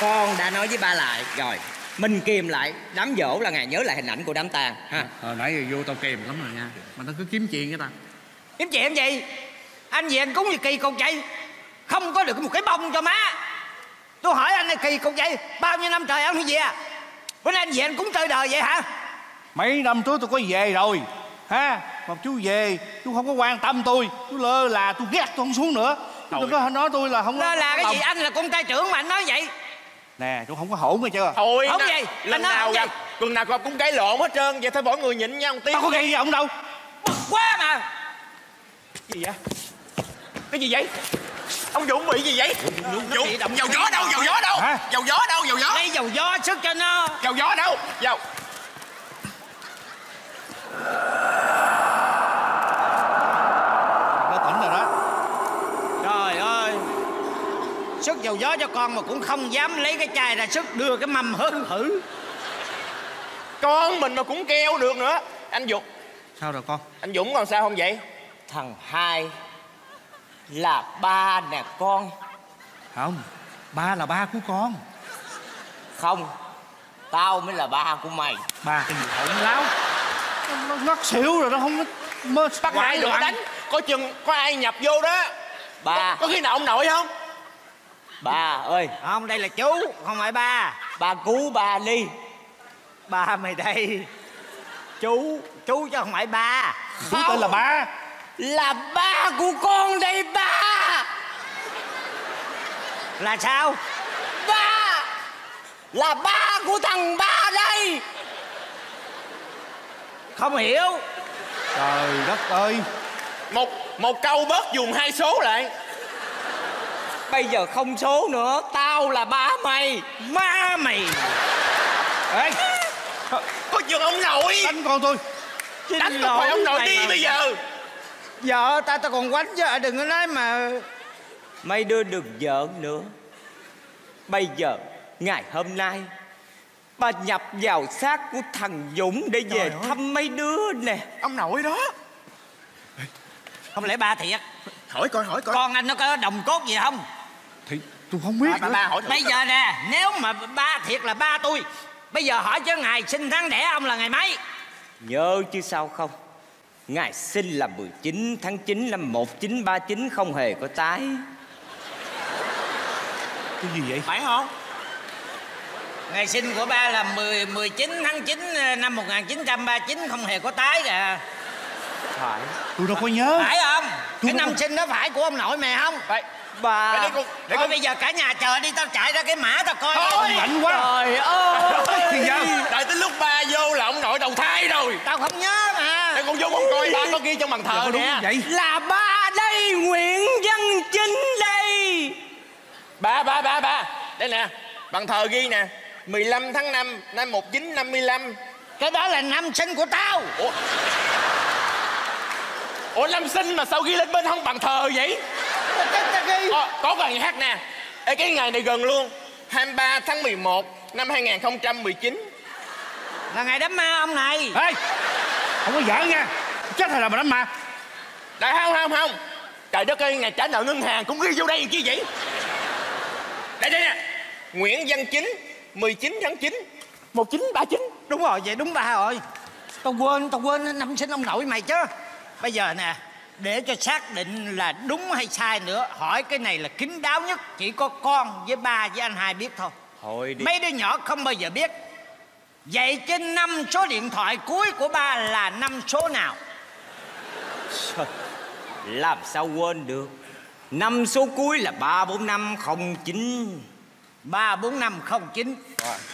Con đã nói với ba lại rồi mình kìm lại đám dỗ là ngày nhớ lại hình ảnh của đám tang ha. Hồi nãy giờ vô tao kèm lắm rồi nha mà nó cứ kiếm chuyện với ta kiếm chuyện gì? Anh về anh cúng gì kỳ cục vậy không có được một cái bông cho má. Tôi hỏi anh này kỳ cục vậy bao nhiêu năm trời anh không về? Bữa nay anh về anh cúng chơi đời vậy hả? Mấy năm trước tôi có về rồi ha mà chú về chú không có quan tâm tôi. Chú lơ là tôi ghét tôi không xuống nữa. Chú đừng có nói tôi là không đó là cái gì? Anh là con trai trưởng mà anh nói vậy. Nè chú không có hổn nghe chưa? Thôi Không gì, Lần anh nói nào gặp gì. Tuần nào gặp cũng cãi lộn hết trơn. Vậy thôi mỗi người nhịn nhau một tiếng tao có gây gì ông đâu. Quá mà. Gì vậy? Cái gì vậy? Ông dũng bị gì vậy? Dũng dầu gió đâu dầu gió đâu? Hả? dầu gió đâu dầu gió. Lấy dầu gió sức cho nó. Dầu gió đâu? Dầu nó tỉnh rồi đó. Trời ơi. Sức dầu gió cho con mà cũng không dám lấy cái chai ra sức đưa cái mâm hớn hử. Con mình mà cũng keo được nữa. Anh dũng sao rồi con? Anh dũng còn sao không vậy? Thằng hai là ba nè con. Không ba là ba của con. Không tao mới là ba của mày. Ba cái gì hỗn láo nó, nó ngất xỉu rồi nó không có mơ bác hai đừng có đánh. Coi chừng có ai nhập vô đó. Ba. Có khi nào ông nội không? Ba ơi. Không đây là chú không phải ba. Ba cứu ba đi. Ba mày đây. Chú chú chứ không phải ba. Chú tên là ba. Là ba của con đây ba. Là sao? Ba. Là ba của thằng ba đây không hiểu. Trời đất ơi. Một một câu bớt dùng hai số lại. Bây giờ không số nữa Tao là ba mày. Ma mày. Ê. Có chuyện ông nội. Đánh con tôi đánh không phải ông nội đi bây giờ. Vợ ta ta còn quánh chứ đừng có nói mà. Mấy đứa đừng giỡn nữa. Bây giờ Ngày hôm nay Ba nhập vào xác của thằng Dũng Để về thăm mấy đứa nè. Ông nội đó. Không lẽ ba thiệt? Hỏi coi hỏi coi. Con anh nó có đồng cốt gì không? Thì tôi không biết ba, nữa. ba hỏi bây giờ nè nếu mà ba thiệt là ba tôi bây giờ hỏi cho ngày sinh tháng đẻ ông là ngày mấy? Nhớ chứ sao không? Ngày sinh là 19 tháng 9 năm 1939 Không hề có tái. Cái gì vậy? Phải không ngày sinh của ba là 10 19 tháng 9 năm 1939 không hề có tái kìa. Phải. Tôi đâu có nhớ. Phải không? Cái Đúng năm rồi. sinh đó phải của ông nội mày không? Phải. Ba để con để Thôi con bây giờ cả nhà chờ đi tao chạy ra cái mã tao coi. Thôi. lạnh quá. Trời ơi. Thì sao đợi tới lúc ba vô là ông nội đầu thai rồi. Tao không nhớ mà. Để con vô con coi. Ba có ghi trong bàn Dạ, thờ có đúng nè. vậy. Là ba đây Nguyễn Văn Chính đây. Ba ba ba ba. Đây nè bàn thờ ghi nè 15 tháng 5 năm 1955 cái đó là năm sinh của tao. Ủa? Ủa năm sinh mà sao ghi lên bên không bàn thờ vậy? Ờ, có bài hát nè? Ê, cái ngày này gần luôn. 23 tháng 11 năm 2019 là ngày đám ma ông này. Ê không có giỡn nha. Chết hay là mà đánh ma? Đại không không không Trời đất ơi ngày trả nợ ngân hàng cũng ghi vô đây làm chi vậy? Đây đây nè Nguyễn Văn Chính 19 tháng 9 1939 đúng rồi vậy đúng ba rồi. Tao quên tao quên năm sinh ông nội mày chứ. Bây giờ nè để cho xác định là đúng hay sai nữa hỏi cái này là kín đáo nhất. Chỉ có con với ba với anh hai biết thôi. Thôi đi. Mấy đứa nhỏ không bao giờ biết. Vậy trên năm số điện thoại cuối của ba là năm số nào? Làm sao quên được? Năm số cuối là 34509 ba bốn năm không chín.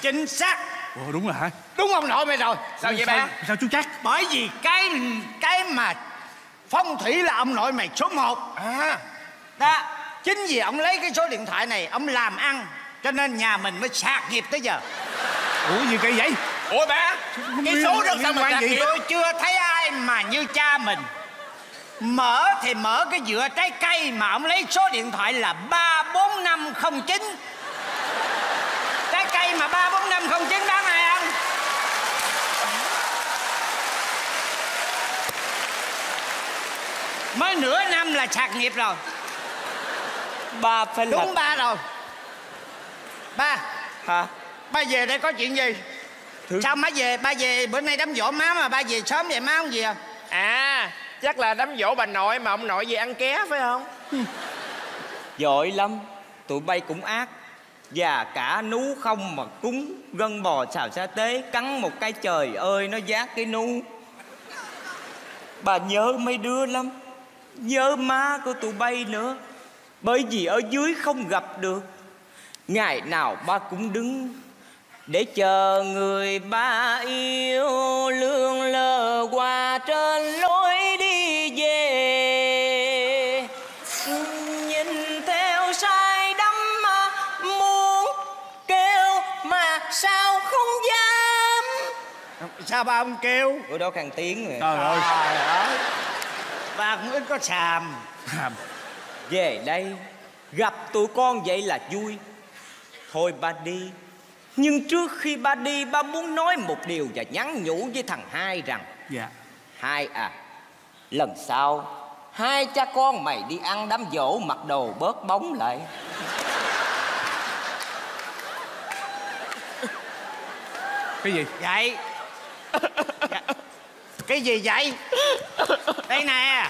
Chính xác. Ồ đúng rồi hả? Đúng ông nội mày rồi. Sao vậy ba? sao chú chắc bởi vì cái cái mà phong thủy là ông nội mày số 1 À. Đó chính vì ông lấy cái số điện thoại này ông làm ăn cho nên nhà mình mới sạc nghiệp tới giờ. Ủa gì kỳ vậy? Ủa ba Cái số đó sao mà biệt tôi chưa thấy ai mà như cha mình. Mở thì mở cái dựa trái cây mà ông lấy số điện thoại là ba bốn năm không chín cây mà ba bốn năm không chín bán ai ăn? Mới nửa năm là sạc nghiệp rồi. Ba phải là đúng ba rồi. Ba. Hả? Ba về đây có chuyện gì? Thứ- sao má về? Ba về bữa nay đám dỗ má mà ba về sớm vậy má không về à? À chắc là đám dỗ bà nội mà ông nội về ăn ké phải không? Giỏi lắm. Tụi bay cũng ác và cả nú không mà cúng Gân bò xào sa tế, Cắn một cái trời ơi, nó giác cái nú. Bà nhớ mấy đứa lắm, Nhớ má của tụi bay nữa. Bởi vì ở dưới không gặp được, Ngày nào ba cũng đứng Để chờ người ba yêu Lương lờ qua trên lối. Sao ba ông kêu. Bữa đó khang tiếng rồi. Trời ơi. Trời ơi. Ba cũng ít có xàm. Hàm. Về đây Gặp tụi con vậy là vui. Thôi ba đi. Nhưng trước khi ba đi Ba muốn nói một điều Và nhắn nhủ với thằng hai rằng dạ. Hai à Lần sau Hai cha con mày đi ăn đám dỗ Mặc đồ bớt bóng lại. Cái gì? Vậy Dạ. cái gì vậy? Đây nè.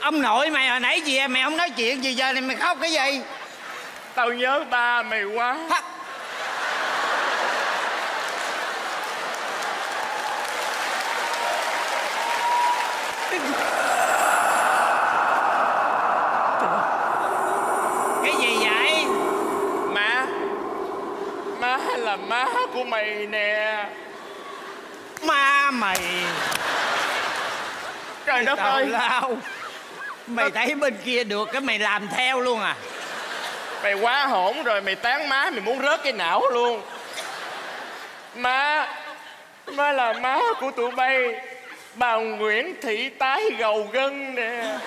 Ông nội mày hồi nãy gì mày không nói chuyện gì giờ này mày khóc cái gì? Tao nhớ ba mày quá. Hả? cái gì vậy? Là má của mày nè Ma mày. Trời đất Tào ơi. Lao. Mày thấy bên kia được cái mày làm theo luôn à? Mày quá hổn rồi mày tán má mày muốn rớt cái não luôn. Má má là má của tụi bay. Bà nguyễn thị tái gầu gân nè.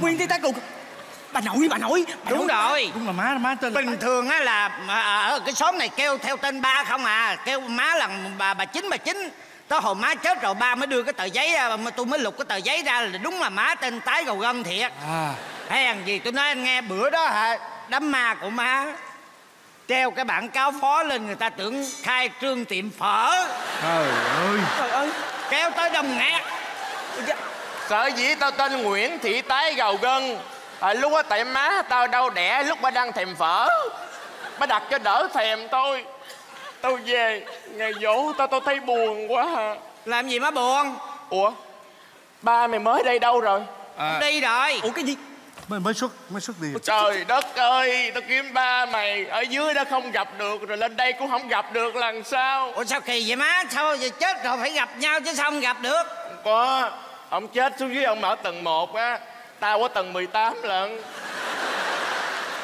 Nguyên tí tái cục bà nội bà nội. Bà đúng nội. rồi. Đúng là má má tên là bình thường á là mà ở cái xóm này kêu theo tên ba không à. Kêu má là bà bà chính bà chính tới hồi má chết rồi ba mới đưa cái tờ giấy ra mà tôi mới lục cái tờ giấy ra là đúng là má tên tái gầu gân thiệt. À. Hèn gì tôi nói anh nghe bữa đó hả đám ma của má treo cái bản cáo phó lên người ta tưởng khai trương tiệm phở. Trời ơi. Trời ơi kéo tới đông nghẹt. Sở dĩ tao tên nguyễn thị tái gầu gân à, lúc đó tại má tao đau đẻ lúc bà đang thèm phở. Bà đặt cho đỡ thèm tôi. Tao về ngày dỗ tao tao thấy buồn quá à. làm gì má buồn? Ủa ba mày mới đây đâu rồi? À, đi rồi. Ủa cái gì? Mới, mới xuất mới xuất đi trời đất ơi tao kiếm ba mày. Ở dưới đó không gặp được rồi lên đây cũng không gặp được lần sao? Ủa sao kỳ vậy má? Sao giờ chết rồi phải gặp nhau chứ sao không gặp được? Có ông chết xuống dưới ông ở tầng 1 á tao ở tầng 18 lận.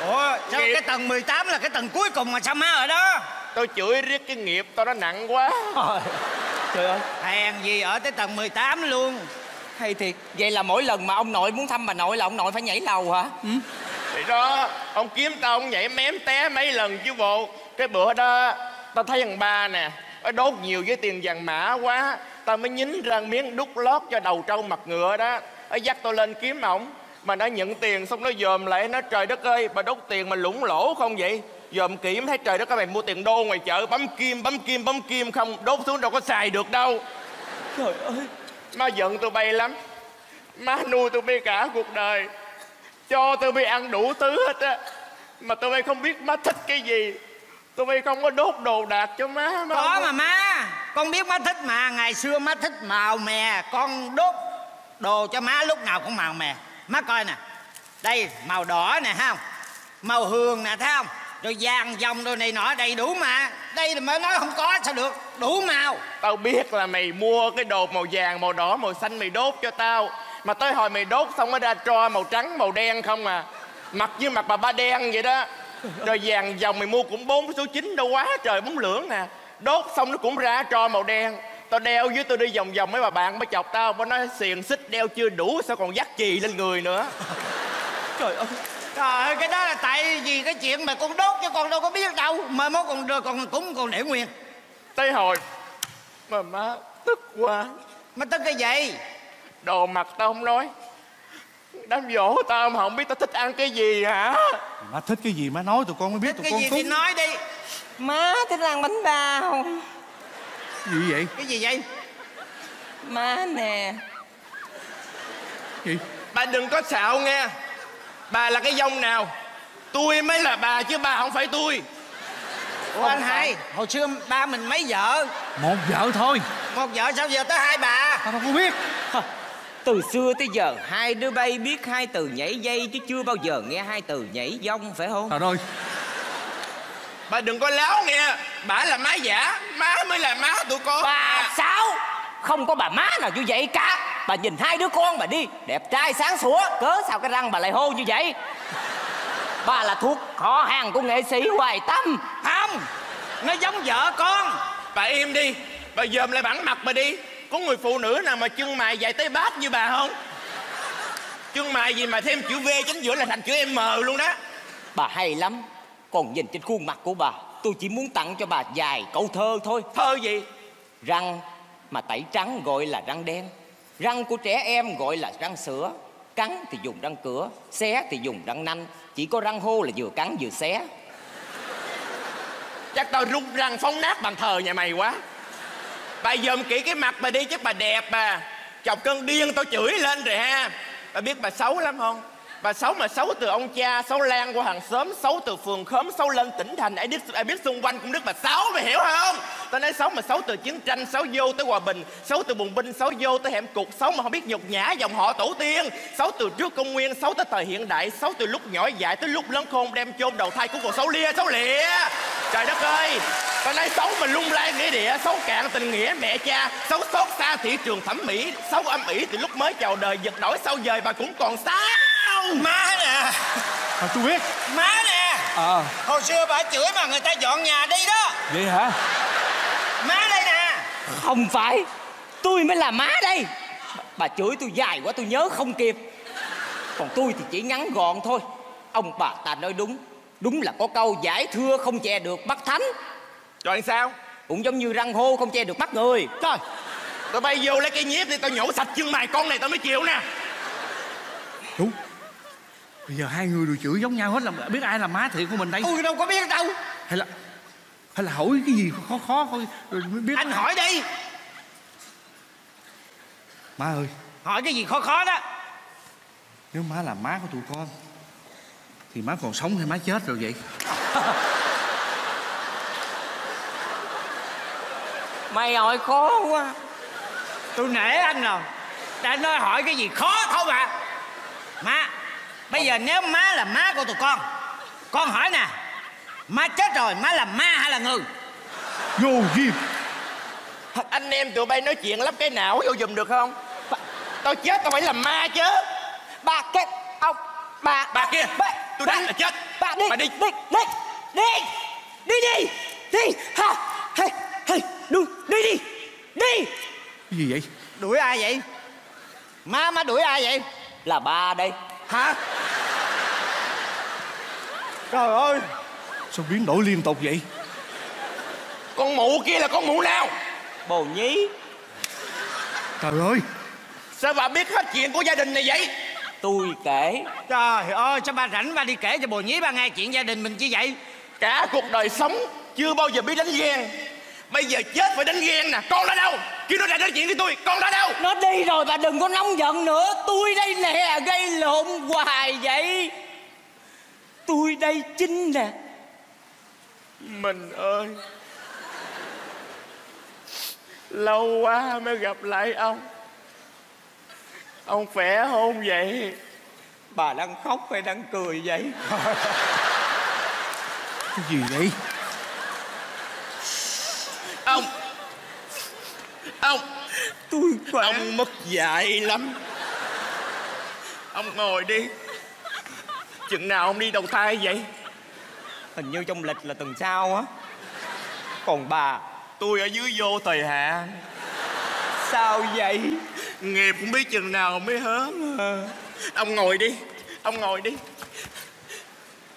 Ủa sao Nghiệp. cái tầng 18 là cái tầng cuối cùng mà sao má ở đó? Tôi chửi riết cái nghiệp tao nó nặng quá. Trời ơi. Hèn gì ở tới tầng 18 luôn. Hay thiệt. Vậy là mỗi lần mà ông nội muốn thăm bà nội là ông nội phải nhảy lầu hả? Thì đó ông kiếm tao ông nhảy mém té mấy lần chứ bộ. Cái bữa đó tao thấy thằng ba nè nó đốt nhiều với tiền vàng mã quá. Tao mới nhín ra miếng đút lót cho đầu trâu mặt ngựa đó nó dắt tao lên kiếm ổng. Mà nó nhận tiền xong nó dòm lại nó trời đất ơi bà đốt tiền mà lủng lỗ không vậy? Dòm kỹ thấy trời đất các mày mua tiền đô ngoài chợ bấm kim bấm kim bấm kim không đốt xuống đâu có xài được đâu. Trời ơi. Má giận tụi bay lắm. Má nuôi tụi bay cả cuộc đời. Cho tụi bay ăn đủ thứ hết á. Mà tụi bay không biết má thích cái gì. Tụi bay không có đốt đồ đạc cho má má có không mà má. Con biết má thích mà. Ngày xưa má thích màu mè con đốt đồ cho má lúc nào cũng màu mè. Má coi nè. Đây, màu đỏ nè, thấy không? Màu hương nè, thấy không? Rồi vàng dòng đồ này nọ, đầy đủ mà. Đây là mới nói không có sao được. Đủ màu. Tao biết là mày mua cái đồ màu vàng, màu đỏ, màu xanh mày đốt cho tao. Mà tới hồi mày đốt xong mới ra tro màu trắng, màu đen không à. Mặt như mặt bà ba đen vậy đó. Rồi vàng dòng mày mua cũng bốn số chín đâu quá trời bóng lưỡng nè. Đốt xong nó cũng ra tro màu đen tao đeo với tôi đi vòng vòng mấy bà bạn mới chọc tao mới nói xiềng xích đeo chưa đủ sao còn dắt chì lên người nữa? Trời ơi. Trời ơi cái đó là tại vì cái chuyện mà con đốt chứ con đâu có biết đâu mà mốt còn đưa còn cũng còn để nguyên. Tới hồi mà má tức quá. Má tức cái gì? Đồ mặt tao không nói. Đám dỗ tao mà không biết tao thích ăn cái gì hả? Má thích cái gì má nói tụi con mới biết thích tụi cái con gì cúng. thì nói đi. Má thích ăn bánh bao Gì vậy? Cái gì vậy? Má nè. Gì? Bà đừng có xạo nghe. Bà là cái dông nào? Tôi mới là bà chứ bà không phải tôi. Ủa anh hai hồi xưa ba mình mấy vợ? Một vợ thôi. Một vợ sao giờ tới hai bà? Đâu có biết. Từ xưa tới giờ hai đứa bay biết hai từ nhảy dây chứ chưa bao giờ nghe hai từ nhảy dông phải không? Trời ơi bà đừng có láo nghe. Bà là má giả má mới là má tụi con. Bà sao? Không có bà má nào như vậy cả. Bà nhìn hai đứa con bà đi. Đẹp trai sáng sủa. Cớ sao cái răng bà lại hô như vậy? Bà là thuộc họ hàng của nghệ sĩ hoài tâm. Không. Nó giống vợ con. Bà im đi. Bà dòm lại bản mặt bà đi. Có người phụ nữ nào mà chân mày dài tới bát như bà không? Chân mày gì mà thêm chữ V chính giữa là thành chữ M luôn đó. Bà hay lắm còn nhìn trên khuôn mặt của bà. Tôi chỉ muốn tặng cho bà vài câu thơ thôi. Thơ gì? Răng mà tẩy trắng gọi là răng đen. Răng của trẻ em gọi là răng sữa. Cắn thì dùng răng cửa xé thì dùng răng nanh. Chỉ có răng hô là vừa cắn vừa xé. Chắc tao rung răng phóng nát bàn thờ nhà mày quá. Bà dòm kỹ cái mặt bà đi chắc bà đẹp bà. Chọc cơn điên tao chửi lên rồi ha. Bà biết bà xấu lắm không Bà xấu mà xấu từ ông cha, xấu lan qua hàng xóm, xấu từ phường khóm, xấu lên tỉnh thành, ai biết ai biết xung quanh cũng Đức bà xấu, mày hiểu không? Tao nói xấu mà xấu từ chiến tranh, xấu vô tới hòa bình, xấu từ bùng binh, xấu vô tới hẻm cục, xấu mà không biết nhục nhã dòng họ tổ tiên, xấu từ trước công nguyên, xấu tới thời hiện đại, xấu từ lúc nhỏ dại tới lúc lớn khôn đem chôn đầu thai cũng còn xấu lia, xấu lịa. Trời đất ơi, tao nói xấu mà lung lay nghĩa địa, xấu cạn tình nghĩa mẹ cha, xấu xót xa thị trường thẩm mỹ, xấu âm ỉ từ lúc mới chào đời, giật đổi sau dời bà cũng còn xấu. Má nè. À, tôi biết. Má nè. Ờ Hồi xưa bà chửi mà người ta dọn nhà đi đó. Vậy hả? Má đây nè. Không phải. Tôi mới là má đây. Bà chửi tôi dài quá tôi nhớ không kịp. Còn tôi thì chỉ ngắn gọn thôi. Ông bà ta nói đúng. Đúng là có câu giải thưa không che được bắt thánh. Rồi sao? Cũng giống như răng hô không che được bắt người. Thôi Tụi bay vô lấy cái nhiếp đi tao nhổ sạch chân mày con này tao mới chịu nè. Đúng bây giờ hai người đều chửi giống nhau hết là biết ai là má thiệt của mình đây. Tôi đâu có biết đâu. Hay là hay là hỏi cái gì khó khó thôi rồi mới biết. Anh hỏi đi. Má ơi. Hỏi cái gì khó khó đó. Nếu má là má của tụi con thì má còn sống hay má chết rồi vậy? <laughs> Mày hỏi khó quá. Tôi nể anh rồi. Đã nói hỏi cái gì khó không ạ? Má Bây giờ nếu má là má của tụi con Con hỏi nè Má chết rồi má là ma hay là người? Vô duyên. Anh em tụi bay nói chuyện lắp cái não vô giùm được không? Tao chết tao phải làm ma chứ. Bà cái ông Bà Bà kia bà, Tôi đánh là chết. Bà đi Bà đi. Đi Đi Đi Đi đi Đi Ha Hey Hey Đi Đi đi Đi. Cái gì vậy? Đuổi ai vậy? Má má đuổi ai vậy? Là bà đây Hả? Trời ơi! Sao biến đổi liên tục vậy? Con mụ kia là con mụ nào? Bồ nhí. Trời ơi! Sao bà biết hết chuyện của gia đình này vậy? Tôi kể. Trời ơi sao bà rảnh bà đi kể cho bồ nhí bà nghe chuyện gia đình mình chi vậy? Cả cuộc đời sống Chưa bao giờ biết đánh ghen Bây giờ chết phải đánh ghen nè. Con ra đâu? Kêu nó ra nói chuyện với tôi Con ra đâu? Nó đi rồi bà đừng có nóng giận nữa. Tôi đây nè gây lộn hoài vậy. Tôi đây chính nè. Mình ơi. Lâu quá mới gặp lại ông. Ông khỏe không vậy? Bà đang khóc hay đang cười vậy? Cái gì vậy Ông. Ông. Tôi khỏe. Ông mất dạy lắm. Ông ngồi đi. Chừng nào ông đi đầu thai vậy? Hình như trong lịch là tuần sau á. Còn bà? Tôi ở dưới vô thời hạ Sao vậy? Nghiệp không biết chừng nào mới hớn. Ông ngồi đi. Ông ngồi đi.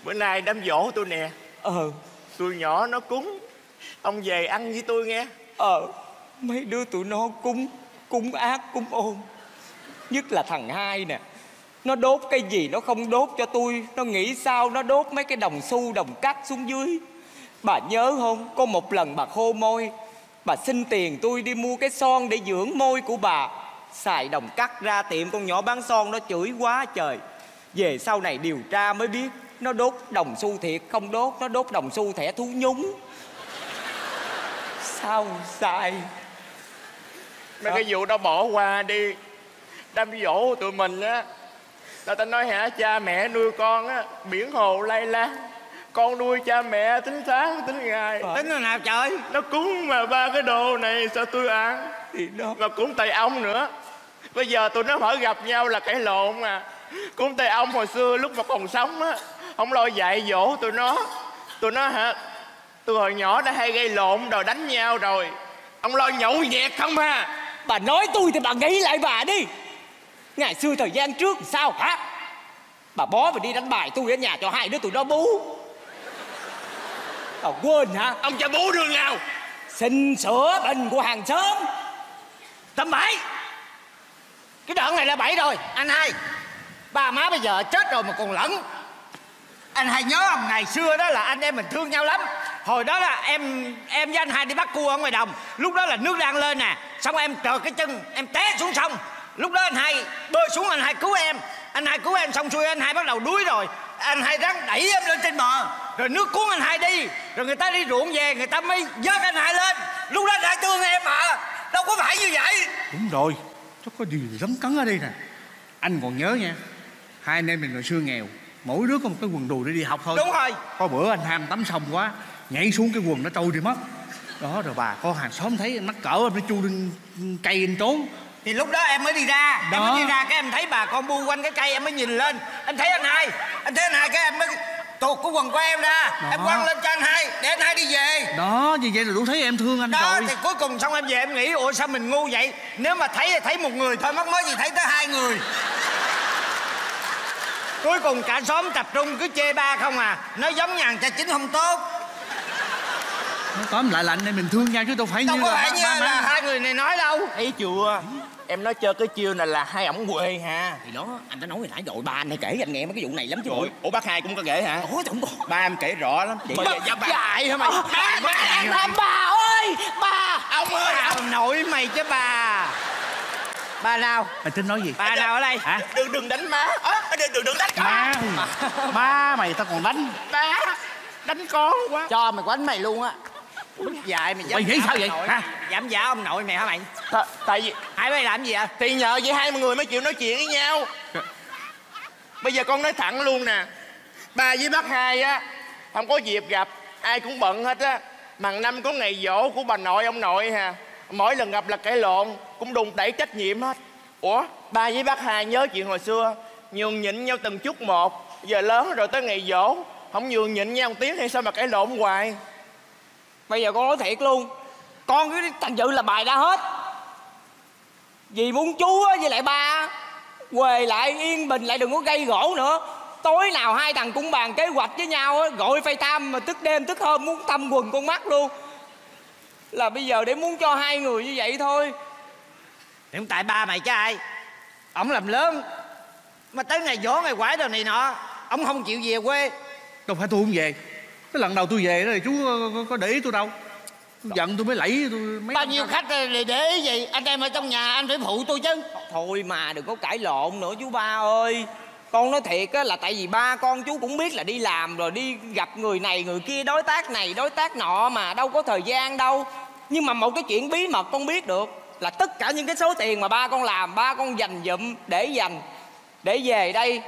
Bữa nay đám dỗ tôi nè. Ờ. Tôi nhỏ nó cúng Ông về ăn với tôi nghe. Ờ Mấy đứa tụi nó cúng Cúng ác, cúng ôn Nhất là thằng hai nè. Nó đốt cái gì nó không đốt cho tôi. Nó nghĩ sao nó đốt mấy cái đồng xu, đồng cắt xuống dưới. Bà nhớ không? Có một lần bà khô môi. Bà xin tiền tôi đi mua cái son để dưỡng môi của bà. Xài đồng cắt ra tiệm con nhỏ bán son nó chửi quá trời. Về sau này điều tra mới biết, Nó đốt đồng xu thiệt, không đốt, Nó đốt đồng xu thẻ thú nhúng. Sao sai Mấy cái vụ đó bỏ qua đi. Đám dỗ tụi mình á. Là ta nói hả cha mẹ nuôi con á Biển hồ lay lan. Con nuôi cha mẹ tính tháng tính ngày. Tính là nào trời? Nó cúng mà ba cái đồ này sao tôi ăn? Thì đó Mà cúng tay ông nữa. Bây giờ tụi nó hỏi gặp nhau là cãi lộn à. Cúng tay ông hồi xưa lúc mà còn sống á Ông lo dạy dỗ tụi nó. Tụi nó hả Từ hồi nhỏ đã hay gây lộn rồi đánh nhau rồi. Ông lo nhậu nhẹt không ha Bà nói tôi thì bà nghĩ lại bà đi. Ngày xưa thời gian trước sao hả? Bà bó và đi đánh bài tôi ở nhà cho hai đứa tụi nó bú. Bà quên hả? Ông cho bố đường nào? Xin sửa bình của hàng xóm. Tầm bậy Cái đoạn này là bậy rồi Anh hai. Ba má bây giờ chết rồi mà còn lẫn anh hai nhớ không Ngày xưa đó là anh em mình thương nhau lắm. Hồi đó là em em với anh hai đi bắt cua ở ngoài đồng. Lúc đó là nước đang lên nè. Xong em trợt cái chân, Em té xuống sông. Lúc đó anh hai bơi xuống, anh hai cứu em. Anh hai cứu em xong xuôi anh hai bắt đầu đuối rồi. Anh hai rắn đẩy em lên trên bờ. Rồi nước cuốn anh hai đi. Rồi người ta đi ruộng về, người ta mới vớt anh hai lên. Lúc đó anh hai thương em mà. Đâu có phải như vậy. Đúng rồi. Chắc có điều gì cắn cấn ở đây nè. Anh còn nhớ nha. Hai anh em mình hồi xưa nghèo. Mỗi đứa có một cái quần đùi để đi học thôi. Đúng rồi. Có bữa anh ham tắm xong quá Nhảy xuống cái quần nó trôi đi mất. Đó rồi bà có hàng xóm thấy mắc cỡ Nó chui lên cây anh trốn. Thì lúc đó em mới đi ra. Em Đó. mới đi ra cái em thấy bà con bu quanh cái cây em mới nhìn lên. Anh thấy anh hai anh thấy anh hai cái em mới tuột cái quần của em ra. Đó. em quăng lên cho anh hai để anh hai đi về. Đó như vậy là đủ thấy em thương anh đó rồi. thì cuối cùng xong em về em nghĩ ủa sao mình ngu vậy? Nếu mà thấy thì thấy một người thôi mắc mới gì thấy tới hai người cuối cùng cả xóm tập trung cứ chê ba không à nó giống nhà cha chính không tốt Nó tóm lại là anh em mình thương nhau chứ đâu phải đâu như có là phải như ba là hai người này nói đâu thấy chưa em nói chơi cái chiêu này là hai ổng quê ha thì đó anh đã nói hồi nãy rồi ba anh hay kể anh nghe mấy cái vụ này lắm chứ bộ Ủa, bác hai cũng có kể hả ủa tổng bộ ba em kể rõ lắm chị dại hả mày Bà, bà ơi bà ông ơi ông nội mày chứ bà bà nào? Mày tính nói gì? Bà nào ở đây? Hả? Đừng đừng đánh má. À, đừng đừng đừng đánh Má Má mày tao còn đánh. Má đánh con quá. Cho mày quánh mày luôn á. Dại mày Mày nghĩ sao vậy, nội. hả? dám giả ông nội mày hả mày? Tại- tại vì hai bay làm gì vậy? Thì nhờ vậy hai người mới chịu nói chuyện với nhau. Bây giờ con nói thẳng luôn nè. Ba với bác hai á không có dịp gặp ai cũng bận hết á. Mằng năm có ngày dỗ của bà nội ông nội hà. Mỗi lần gặp là cãi lộn cũng đùng đẩy trách nhiệm hết. Ủa, ba với bác hai nhớ chuyện hồi xưa, nhường nhịn nhau từng chút một. Giờ lớn rồi tới ngày dỗ, không nhường nhịn nhau một tiếng hay sao mà cãi lộn hoài? Bây giờ con nói thiệt luôn, con cứ thành dự là bài đã hết. Vì muốn chú á, với lại ba quề lại yên bình, lại đừng có gây gỗ nữa. Tối nào hai thằng cũng bàn kế hoạch với nhau á, gọi phây tham mà tức đêm tức hôm, muốn thăm quần con mắt luôn. Là bây giờ để muốn cho hai người như vậy thôi không tại ba mày chứ ai? Ông làm lớn mà tới ngày dỗ ngày quải đồ này nọ ông không chịu về quê. Đâu phải tôi không về. Cái lần đầu tôi về đó thì chú có, có, có để ý tôi đâu. Tôi giận tôi mới lẫy tôi mấy bao nhiêu khách để để ý gì anh em ở trong nhà anh phải phụ tôi chứ. Thôi mà đừng có cãi lộn nữa chú ba ơi. Con nói thiệt á là tại vì ba con chú cũng biết là đi làm rồi đi gặp người này người kia đối tác này đối tác nọ mà đâu có thời gian đâu. Nhưng mà một cái chuyện bí mật con biết được là tất cả những cái số tiền mà ba con làm ba con dành dụm để dành để về đây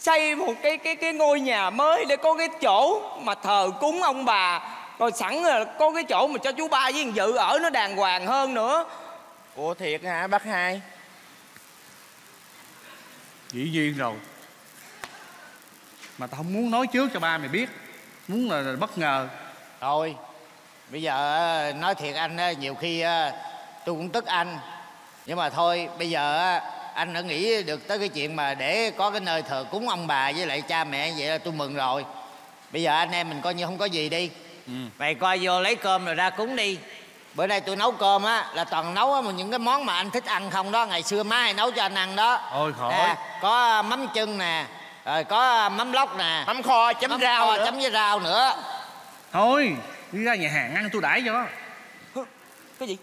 xây một cái cái cái ngôi nhà mới để có cái chỗ mà thờ cúng ông bà. Rồi sẵn là có cái chỗ mà cho chú ba với thằng dự ở nó đàng hoàng hơn nữa. Ủa thiệt hả bác hai? Dĩ nhiên rồi. Mà tao không muốn nói trước cho ba mày biết. Muốn là, là bất ngờ. Thôi bây giờ ờ, nói thiệt anh ờ, nhiều khi ờ, tôi cũng tức anh. Nhưng mà thôi bây giờ anh đã nghĩ được tới cái chuyện mà để có cái nơi thờ cúng ông bà với lại cha mẹ vậy là tôi mừng rồi. Bây giờ anh em mình coi như không có gì đi. Mày coi vô lấy cơm rồi ra cúng đi. Bữa nay tôi nấu cơm á là toàn nấu á, mà những cái món mà anh thích ăn không đó ngày xưa má hay nấu cho anh ăn đó. Thôi khỏi. Nè, có mắm chân nè rồi có mắm lóc nè. Mắm kho chấm mắm rau kho nữa. chấm với rau nữa. Thôi Đi ra nhà hàng ăn tôi đãi cho. Cái gì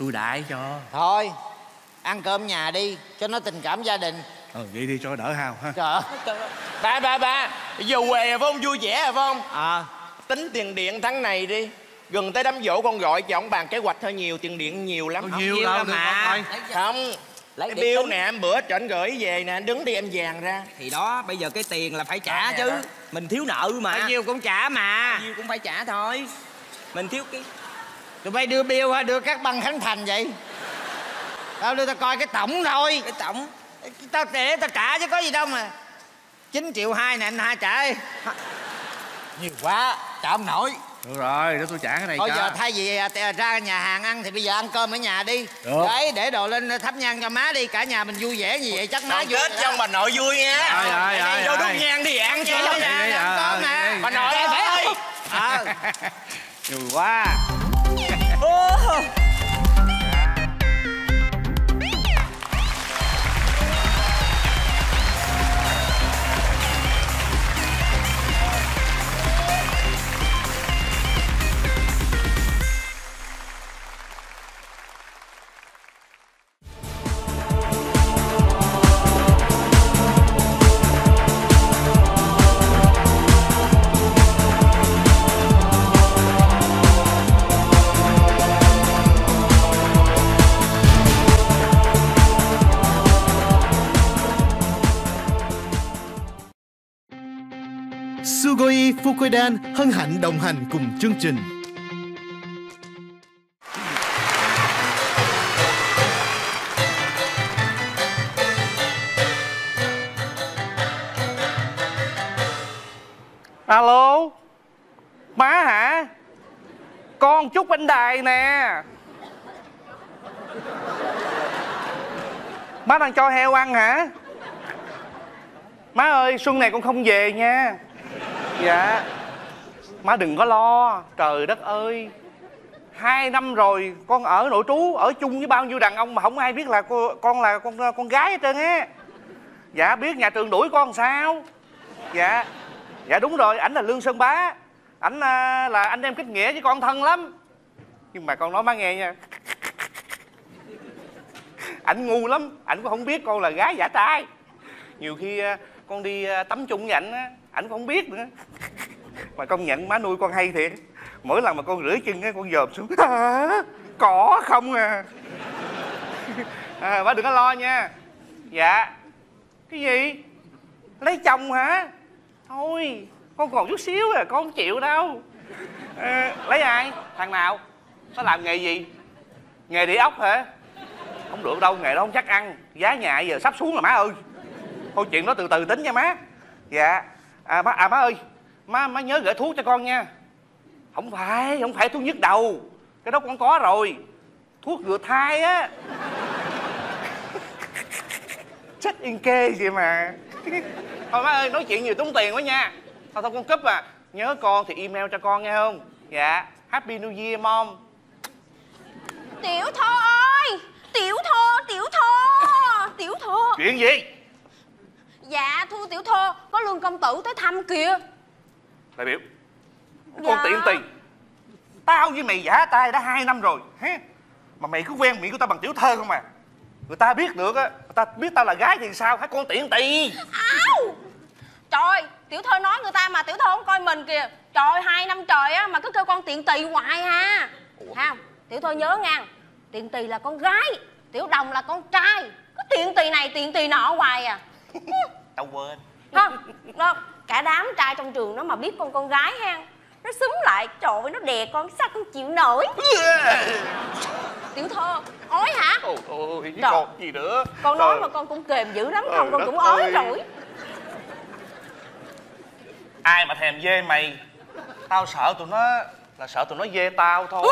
Tôi đãi cho. Thôi ăn cơm nhà đi cho nó tình cảm gia đình. Ờ vậy đi cho đỡ hao ha. Trời ơi. Ba ba ba. Giờ quê phải không? Vui vẻ phải không? À. Tính tiền điện tháng này đi. Gần tới đám dỗ con gọi cho ông bàn kế hoạch hơi nhiều tiền điện nhiều lắm. Bao nhiêu nhiêu đâu đâu được mà. không. Lấy bill nè em bữa trển gửi về nè anh đứng đi em vàng ra. Thì đó bây giờ cái tiền là phải trả chứ. đó. mình thiếu nợ mà. Bao nhiêu cũng trả mà. Bao nhiêu cũng phải trả thôi. Mình thiếu cái tụi bay đưa bill hay đưa các băng khánh thành vậy? Tao đưa tao coi cái tổng thôi. Cái tổng? Tao để tao trả chứ có gì đâu mà. 9 triệu hai nè anh hai trả đi. Nhiều quá trả không nổi. Được rồi để tôi trả cái này thôi cho. giờ thay vì à, ra nhà hàng ăn thì bây giờ ăn cơm ở nhà đi. Được. đấy để đồ lên thắp nhang cho má đi. Cả nhà mình vui vẻ như vậy chắc má vui kết cho bà nội vui nha. Rồi, rồi, rồi, vô đốt nhang thì ăn cho nhà đi, ăn ờ, cơm ờ, nè đi. bà nội ơi. ờ. <laughs> Nhiều quá Ô, Sugoi Fukoidan hân hạnh đồng hành cùng chương trình. alo? Má hả? Con chúc anh đài nè. Má đang cho heo ăn hả? Má ơi, xuân này con không về nha dạ. Má đừng có lo trời đất ơi. Hai năm rồi con ở nội trú ở chung với bao nhiêu đàn ông mà không ai biết là cô, con là con con gái hết trơn á. Dạ biết nhà trường đuổi con sao? Dạ. Dạ đúng rồi ảnh là lương sơn bá. Ảnh à, là anh em kết nghĩa với con thân lắm. Nhưng mà con nói má nghe nha. Ảnh ngu lắm ảnh cũng không biết con là gái giả trai. Nhiều khi à, con đi à, tắm chung với ảnh á ảnh cũng không biết nữa. Mà công nhận má nuôi con hay thiệt. Mỗi lần mà con rửa chân á con dòm xuống. <laughs> À, cỏ không à. à má đừng có lo nha. Dạ. Cái gì? Lấy chồng hả? Thôi con còn chút xíu à con không chịu đâu. À, lấy ai? Thằng nào? Nó làm nghề gì? Nghề địa ốc hả? Không được đâu nghề đó không chắc ăn. Giá nhà giờ sắp xuống rồi má ơi. Thôi chuyện đó từ từ tính nha má. Dạ à má à má ơi má má nhớ gửi thuốc cho con nha. Không phải không phải thuốc nhức đầu. Cái đó con có rồi. Thuốc ngừa thai á. <laughs> Chắc yên kê gì mà. <laughs> Thôi má ơi nói chuyện nhiều tốn tiền quá nha. Thôi thôi con cúp à. Nhớ con thì email cho con nghe không? Dạ. Happy new year mom. Tiểu thơ ơi Tiểu thơ Tiểu thơ Tiểu thơ. Chuyện gì Dạ thưa tiểu thơ Có lương công tử tới thăm kìa. Đại biểu con Dạ. tiện tiền. Tao với mày giả tay đã hai năm rồi hé mà mày cứ quen miệng của tao bằng tiểu thơ không à? Người ta biết được á người ta biết tao là gái thì sao? Hả con tiện tỳ Áo! Trời Tiểu thơ nói người ta mà tiểu thơ không coi mình kìa. Trời hai năm trời á mà cứ kêu con tiện tỳ hoài ha Thấy không Tiểu thơ nhớ nha Tiện tỳ là con gái Tiểu đồng là con trai. Cứ tiện tỳ này tiện tỳ nọ hoài à <laughs> tao quên. Không đó, cả đám trai trong trường nó mà biết con con gái ha nó xúm lại trời ơi nó đè con sao con chịu nổi? Tiểu thơ ói hả? Ôi ôi với Trời. còn gì nữa? Con nói mà con cũng kềm dữ lắm Trời không con cũng ói ơi. rồi. Ai mà thèm dê mày? Tao sợ tụi nó là sợ tụi nó dê tao thôi.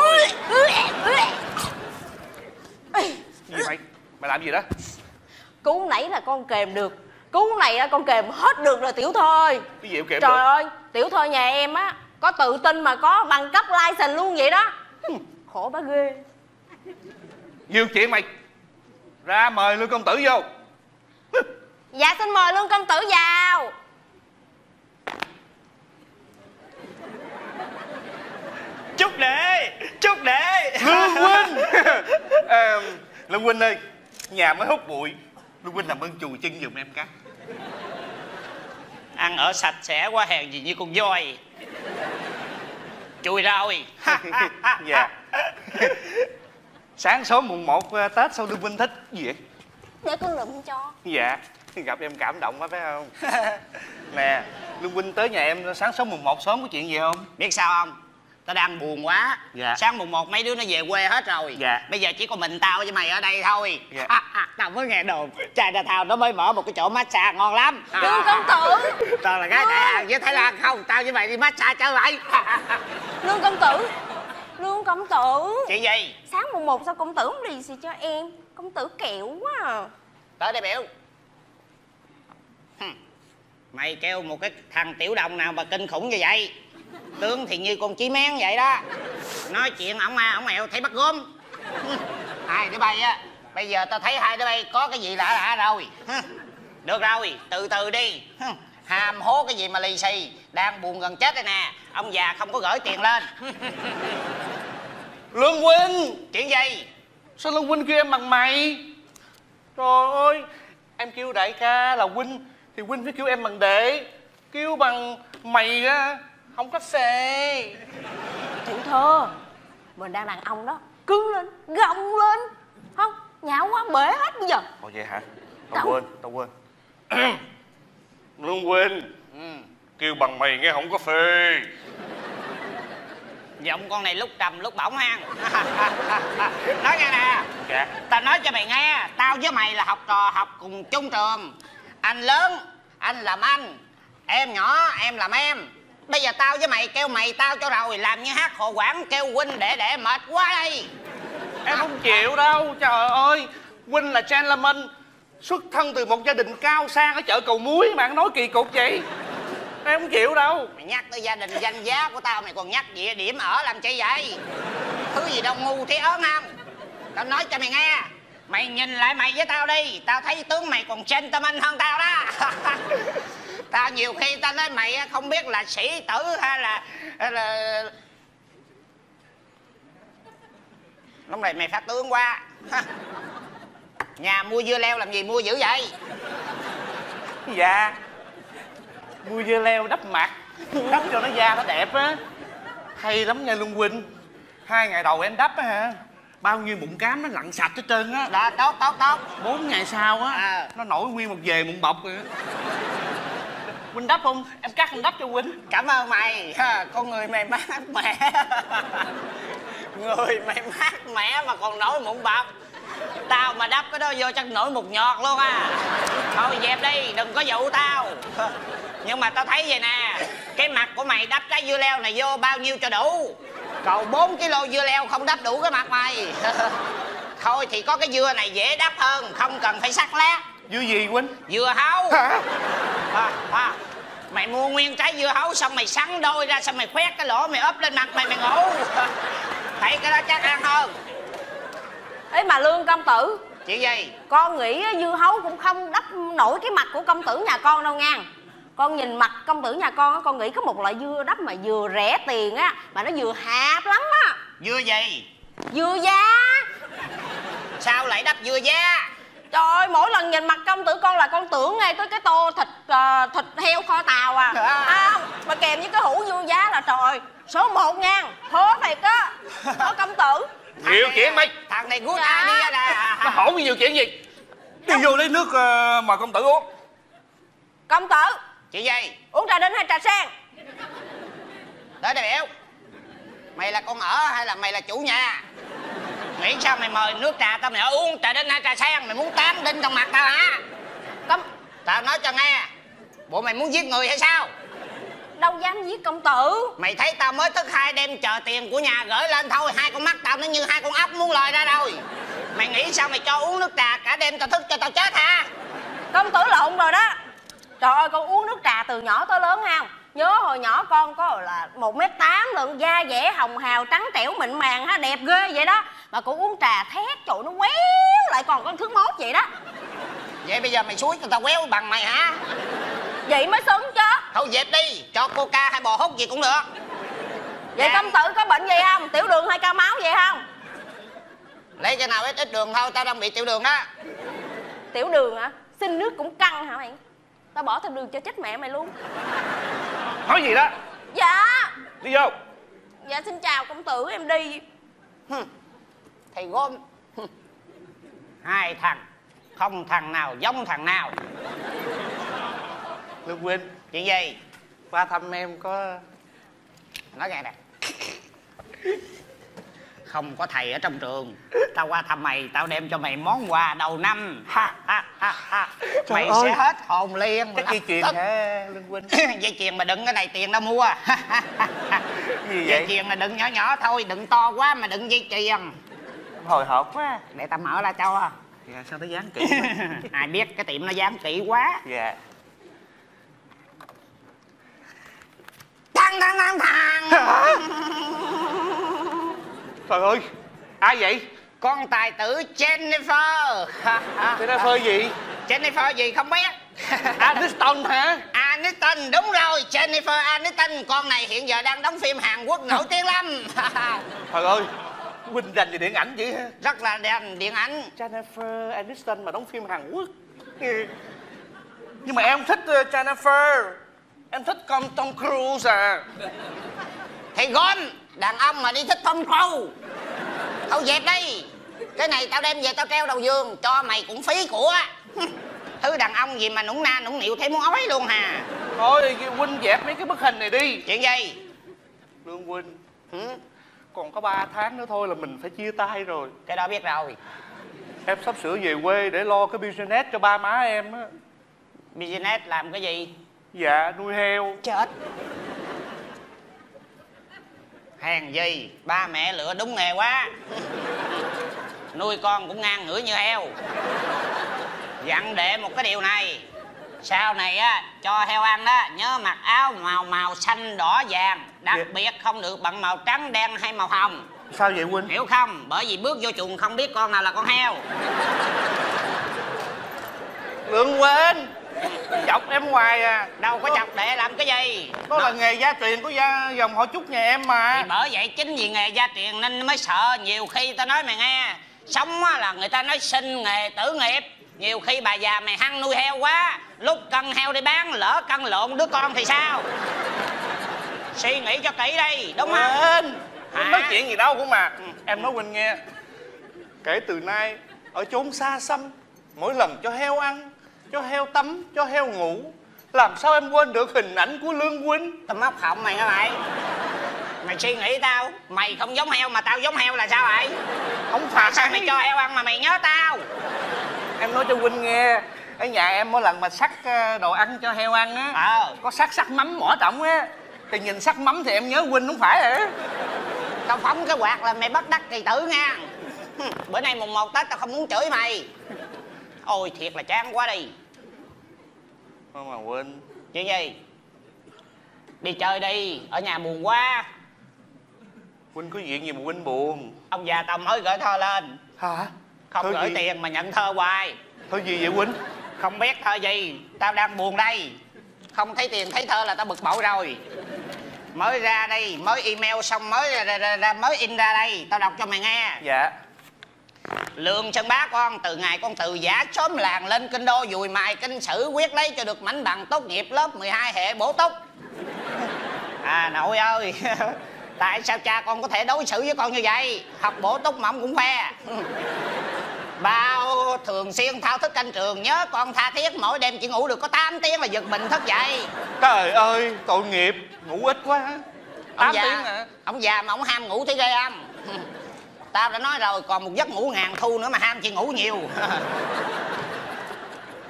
Gì mày? Mày làm gì đó? Cú nãy là con kềm được cú này á con kềm hết được rồi tiểu thơ ơi cái gì em kèm trời được? ơi tiểu thơ nhà em á có tự tin mà có bằng cấp license luôn vậy đó. Khổ bá ghê. Nhiều chuyện mày. Ra mời lương công tử vô. Dạ xin mời lương công tử vào. Chúc đệ chúc đệ lương huynh. <laughs> À, lương huynh ơi nhà mới hút bụi. Lương huynh làm ơn chùi chân giùm em cái ăn ở sạch sẽ quá hèn gì như con voi. Chui rồi <laughs> dạ. <laughs> sáng sớm mùng 1 tết sao lương huynh thích gì vậy? Để con lụm cho. Dạ. <laughs> Gặp em cảm động quá phải không? Nè lương huynh tới nhà em sáng sớm mùng 1 sớm có chuyện gì không? Biết sao không tao đang buồn quá. Dạ. sáng mùng một mấy đứa nó về quê hết rồi. Dạ. bây giờ chỉ có mình tao với mày ở đây thôi. Dạ. à, à, tao mới nghe đồn. Trai đà thao nó mới mở một cái chỗ massage ngon lắm. À, lương công tử tao là gái đại hàng với thái lan không? Tao với mày đi massage chơi vậy lương công tử. Lương công tử. Chuyện gì? Sáng mùng một sao công tử không lì xì cho em? Công tử kẹo quá à. Tới đây biểu. Mày kêu một cái thằng tiểu đồng nào mà kinh khủng như vậy tướng thì như con chí mén vậy đó. Nói chuyện ổng à ổng mèo thấy bắt gốm. Hai đứa bay á bây giờ tao thấy hai đứa bay có cái gì lạ lạ rồi. Được rồi từ từ đi. Hàm hố cái gì mà lì xì đang buồn gần chết đây nè. Ông già không có gửi tiền lên. Lương huynh! Chuyện gì? Sao lương huynh kêu em bằng mày? Trời ơi em kêu đại ca là huynh thì huynh phải kêu em bằng đệ. Kêu bằng mày á không có xề tiểu thơ. Mình đang đàn ông đó. Cứng lên gồng lên. Không nhão quá bể hết bây giờ. Ồ vậy hả? Tao Đâu? quên tao quên. <clears throat> Lương huynh kêu bằng mày nghe không có phê. Giọng con này lúc trầm lúc bổng ha <laughs> nói nghe nè. Dạ. Tao nói cho mày nghe tao với mày là học trò học cùng chung trường. Anh lớn anh làm anh. Em nhỏ em làm em bây giờ tao với mày kêu mày tao cho rồi. Làm như hát hồ quảng kêu huynh để để mệt quá đây. Em không chịu đâu. Trời ơi huynh là gentleman xuất thân từ một gia đình cao sang ở chợ cầu muối mà ăn nói kỳ cục vậy. Em không chịu đâu. Mày nhắc tới gia đình danh giá của tao mày còn nhắc địa điểm ở làm chi vậy? Thứ gì đâu ngu thế ớn không? Tao nói cho mày nghe mày nhìn lại mày với tao đi. Tao thấy tướng mày còn gentleman hơn tao đó <laughs> tao nhiều khi tao nói mày không biết là sĩ tử hay là, hay là... lúc này mày phát tướng quá. <laughs> Nhà mua dưa leo làm gì mua dữ vậy? Dạ. Mua dưa leo đắp mặt đắp cho nó da nó đẹp á. Hay lắm nha luân huynh. Hai ngày đầu em đắp á hả? Bao nhiêu mụn cám nó lặn sạch hết trơn á. Đó tốt tốt tốt. Bốn ngày sau á À. nó nổi nguyên một về mụn bọc rồi Quỳnh đắp không? Em cắt không đắp cho Quỳnh. Cảm ơn mày. Ha, con người mày mát mẻ. Người mày mát mẻ mà còn nổi mụn bọc tao mà đắp cái đó vô chắc nổi một nhọt luôn à thôi dẹp đi đừng có dụ tao. Nhưng mà tao thấy vậy nè cái mặt của mày đắp trái dưa leo này vô bao nhiêu cho đủ? Còn 4 kg dưa leo không đắp đủ cái mặt mày. <laughs> Thôi thì có cái dưa này dễ đắp hơn không cần phải sắc lát dưa gì huynh dưa hấu. Hả? À, à. mày mua nguyên trái dưa hấu xong mày sắn đôi ra xong mày khoét cái lỗ mày ốp lên mặt mày mày ngủ. <laughs> Thấy cái đó chắc ăn hơn. Ấy mà lương công tử chuyện gì? con nghĩ á, dưa hấu cũng không đắp nổi cái mặt của công tử nhà con đâu nha. Con nhìn mặt công tử nhà con á con nghĩ có một loại dưa đắp mà vừa rẻ tiền á mà nó vừa hạp lắm á. Dưa gì? Dưa da. Sao lại đắp dưa da trời ơi mỗi lần nhìn mặt công tử con là con tưởng ngay tới cái tô thịt ờ, thịt heo kho tàu à. À. à, không mà kèm với cái hũ dưa giá là trời số 1 nha hứa thiệt á có công tử. <laughs> Nhiều chuyện mày. thằng này good Dạ. idea là nó hỏi nhiều chuyện gì. Đi vô lấy nước ờ, mời công tử uống. Công tử. Chuyện gì? Uống trà đinh hay trà sen? Tới đây biểu. Mày là con ở hay là mày là chủ nhà nghĩ sao mày mời nước trà tao mày ở uống trà đinh hay trà sen mày muốn tám đinh trong mặt tao hả? Công tao nói cho nghe bộ mày muốn giết người hay sao? Đâu dám giết công tử. Mày thấy tao mới thức hai đêm chờ tiền của nhà gửi lên thôi hai con mắt tao nó như hai con ốc muốn lòi ra rồi. Mày nghĩ sao mày cho uống nước trà cả đêm tao thức cho tao chết hả? Công tử lộn rồi đó. Trời ơi con uống nước trà từ nhỏ tới lớn không nhớ hồi nhỏ con có là một m tám lượng da dẻ hồng hào trắng trẻo mịn màng ha đẹp ghê vậy đó. Mà con uống trà thét trời nó quéo lại còn con thước mốt vậy đó. Vậy bây giờ mày suối cho tao quéo bằng mày hả? Vậy mới xứng chứ. Thôi dẹp đi cho coca hay bò hút gì cũng được. Vậy Dạ. công tử có bệnh gì không? Tiểu đường hay cao máu vậy không? Lấy cái nào ít ít đường thôi tao đang bị tiểu đường đó tiểu đường hả? Xin nước cũng căng hả mày? Tao bỏ thêm đường cho chết mẹ mày luôn nói gì đó? Dạ. Đi vô. Dạ xin chào công tử em đi. Thầy gom. Hai thằng không thằng nào giống thằng nào. Lương huynh chuyện gì? Qua thăm em có nói nghe nè không có thầy ở trong trường. Tao qua thăm mày tao đem cho mày món quà đầu năm. Ha ha ha ha. Mày ơi. sẽ hết hồn liền. Cái dây chuyền hả lương huynh? <laughs> Dây chuyền mà đựng cái này tiền đâu mua. <laughs> Gì dây vậy? chuyền mà đựng nhỏ nhỏ thôi đựng to quá mà đựng dây chuyền. Hồi hộp quá. Để tao mở ra cho. Dạ sao nó dán kỹ <laughs> ai biết cái tiệm nó dám kỹ quá. Dạ. Thằng thằng thằng thằng trời ơi. Ai vậy? Con tài tử Jennifer. <laughs> Phơi gì? Jennifer gì không biết. <laughs> Aniston hả? Aniston đúng rồi. Jennifer Aniston con này hiện giờ đang đóng phim Hàn Quốc nổi tiếng lắm. <laughs> Trời ơi huynh dành về điện ảnh vậy hả? Rất là đẹp điện ảnh. Jennifer Aniston mà đóng phim Hàn Quốc. Nhưng mà em thích uh, Jennifer. Em thích con Tom Cruise à. Thì gom đàn ông mà đi thích Tom Cruise thôi dẹp đi. Cái này tao đem về tao treo đầu giường cho mày cũng phí của. <laughs> Thứ đàn ông gì mà nũng na nũng nịu thấy muốn ói luôn hà. Thôi huynh dẹp mấy cái bức hình này đi. Chuyện gì? Lương huynh ừ? còn có 3 tháng nữa thôi là mình phải chia tay rồi. Cái đó biết rồi. Em sắp sửa về quê để lo cái business cho ba má em á. Business làm cái gì? Dạ nuôi heo. Chết hèn gì ba mẹ lựa đúng nghề quá. Nuôi con cũng ngang ngửa như heo. Dặn đệ một cái điều này. Sau này á cho heo ăn á nhớ mặc áo màu màu xanh đỏ vàng đặc Dạ. biệt không được bằng màu trắng đen hay màu hồng. Sao vậy huynh hiểu không? Bởi vì bước vô chuồng không biết con nào là con heo. Lương huynh chọc em hoài à. Đâu có chọc đệ làm cái gì. Đó là nghề gia truyền của gia dòng họ chúc nhà em mà. Thì bởi vậy chính vì nghề gia truyền nên mới sợ nhiều khi tao nói mày nghe. Sống á là người ta nói sinh nghề tử nghiệp. Nhiều khi bà già mày hăng nuôi heo quá. Lúc cân heo đi bán lỡ cân lộn đứa con thì sao? Suy nghĩ cho kỹ đi đúng không? Huynh Hả? nói chuyện gì đâu cũng mà. Em nói huynh nghe. Kể từ nay ở chốn xa xăm mỗi lần cho heo ăn cho heo tắm cho heo ngủ. Làm sao em quên được hình ảnh của lương huynh tao móc họng mày hả mày? Mày suy nghĩ tao. Mày không giống heo mà tao giống heo là sao vậy? Không phải. Sao mày cho heo ăn mà mày nhớ tao? Em nói cho huynh nghe. Ở nhà em mỗi lần mà sắc ờ, đồ ăn cho heo ăn á ờ. có sắc sắc mắm mỏ trọng á. Thì nhìn sắc mắm thì em nhớ huynh không phải hả? Tao phóng cái quạt là mày bất đắc kỳ tử nha. Bữa nay mùng một tết tao không muốn chửi mày. Ôi thiệt là chán quá đi Thôi mà huynh chuyện gì? Đi chơi đi ở nhà buồn quá. Huynh có chuyện gì mà huynh buồn? Ông già tao mới gửi thơ lên. Hả? Không Thơ gửi gì? tiền mà nhận thơ hoài. Thôi gì vậy huynh không biết thơ gì. Tao đang buồn đây. Không thấy tiền thấy thơ là tao bực bội rồi. Mới ra đây mới email xong mới ra, ra, ra, ra mới in ra đây. Tao đọc cho mày nghe. Dạ Lương chân bá con từ ngày con từ giả xóm làng lên kinh đô dùi mài kinh sử quyết lấy cho được mảnh bằng tốt nghiệp lớp 12 hệ bổ túc. À nội ơi <laughs> Tại sao cha con có thể đối xử với con như vậy? Học bổ túc mà ông cũng khoe. <laughs> Bao thường xuyên thao thức canh trường Nhớ con tha thiết mỗi đêm chỉ ngủ được có 8 tiếng là giật mình thức dậy. Trời ơi tội nghiệp ngủ ít quá. Ông 8 già, tiếng hả? ông già mà ông ham ngủ thấy ghê không <laughs> tao đã nói rồi còn một giấc ngủ ngàn thu nữa mà ham chị ngủ nhiều. <laughs>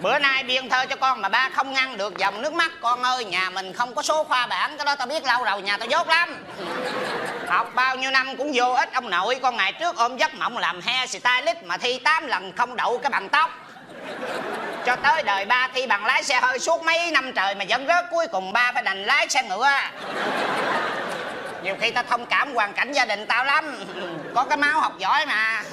Bữa nay biên thơ cho con mà ba không ngăn được dòng nước mắt. Con ơi nhà mình không có số khoa bảng cái đó tao biết lâu rồi nhà tao dốt lắm. Học bao nhiêu năm cũng vô ích ông nội con ngày trước ôm giấc mộng làm hair stylist mà thi 8 lần không đậu cái bằng tóc. Cho tới đời ba thi bằng lái xe hơi suốt mấy năm trời mà vẫn rớt cuối cùng ba phải đành lái xe ngựa nhiều khi tao thông cảm hoàn cảnh gia đình tao lắm. Có cái máu học giỏi mà.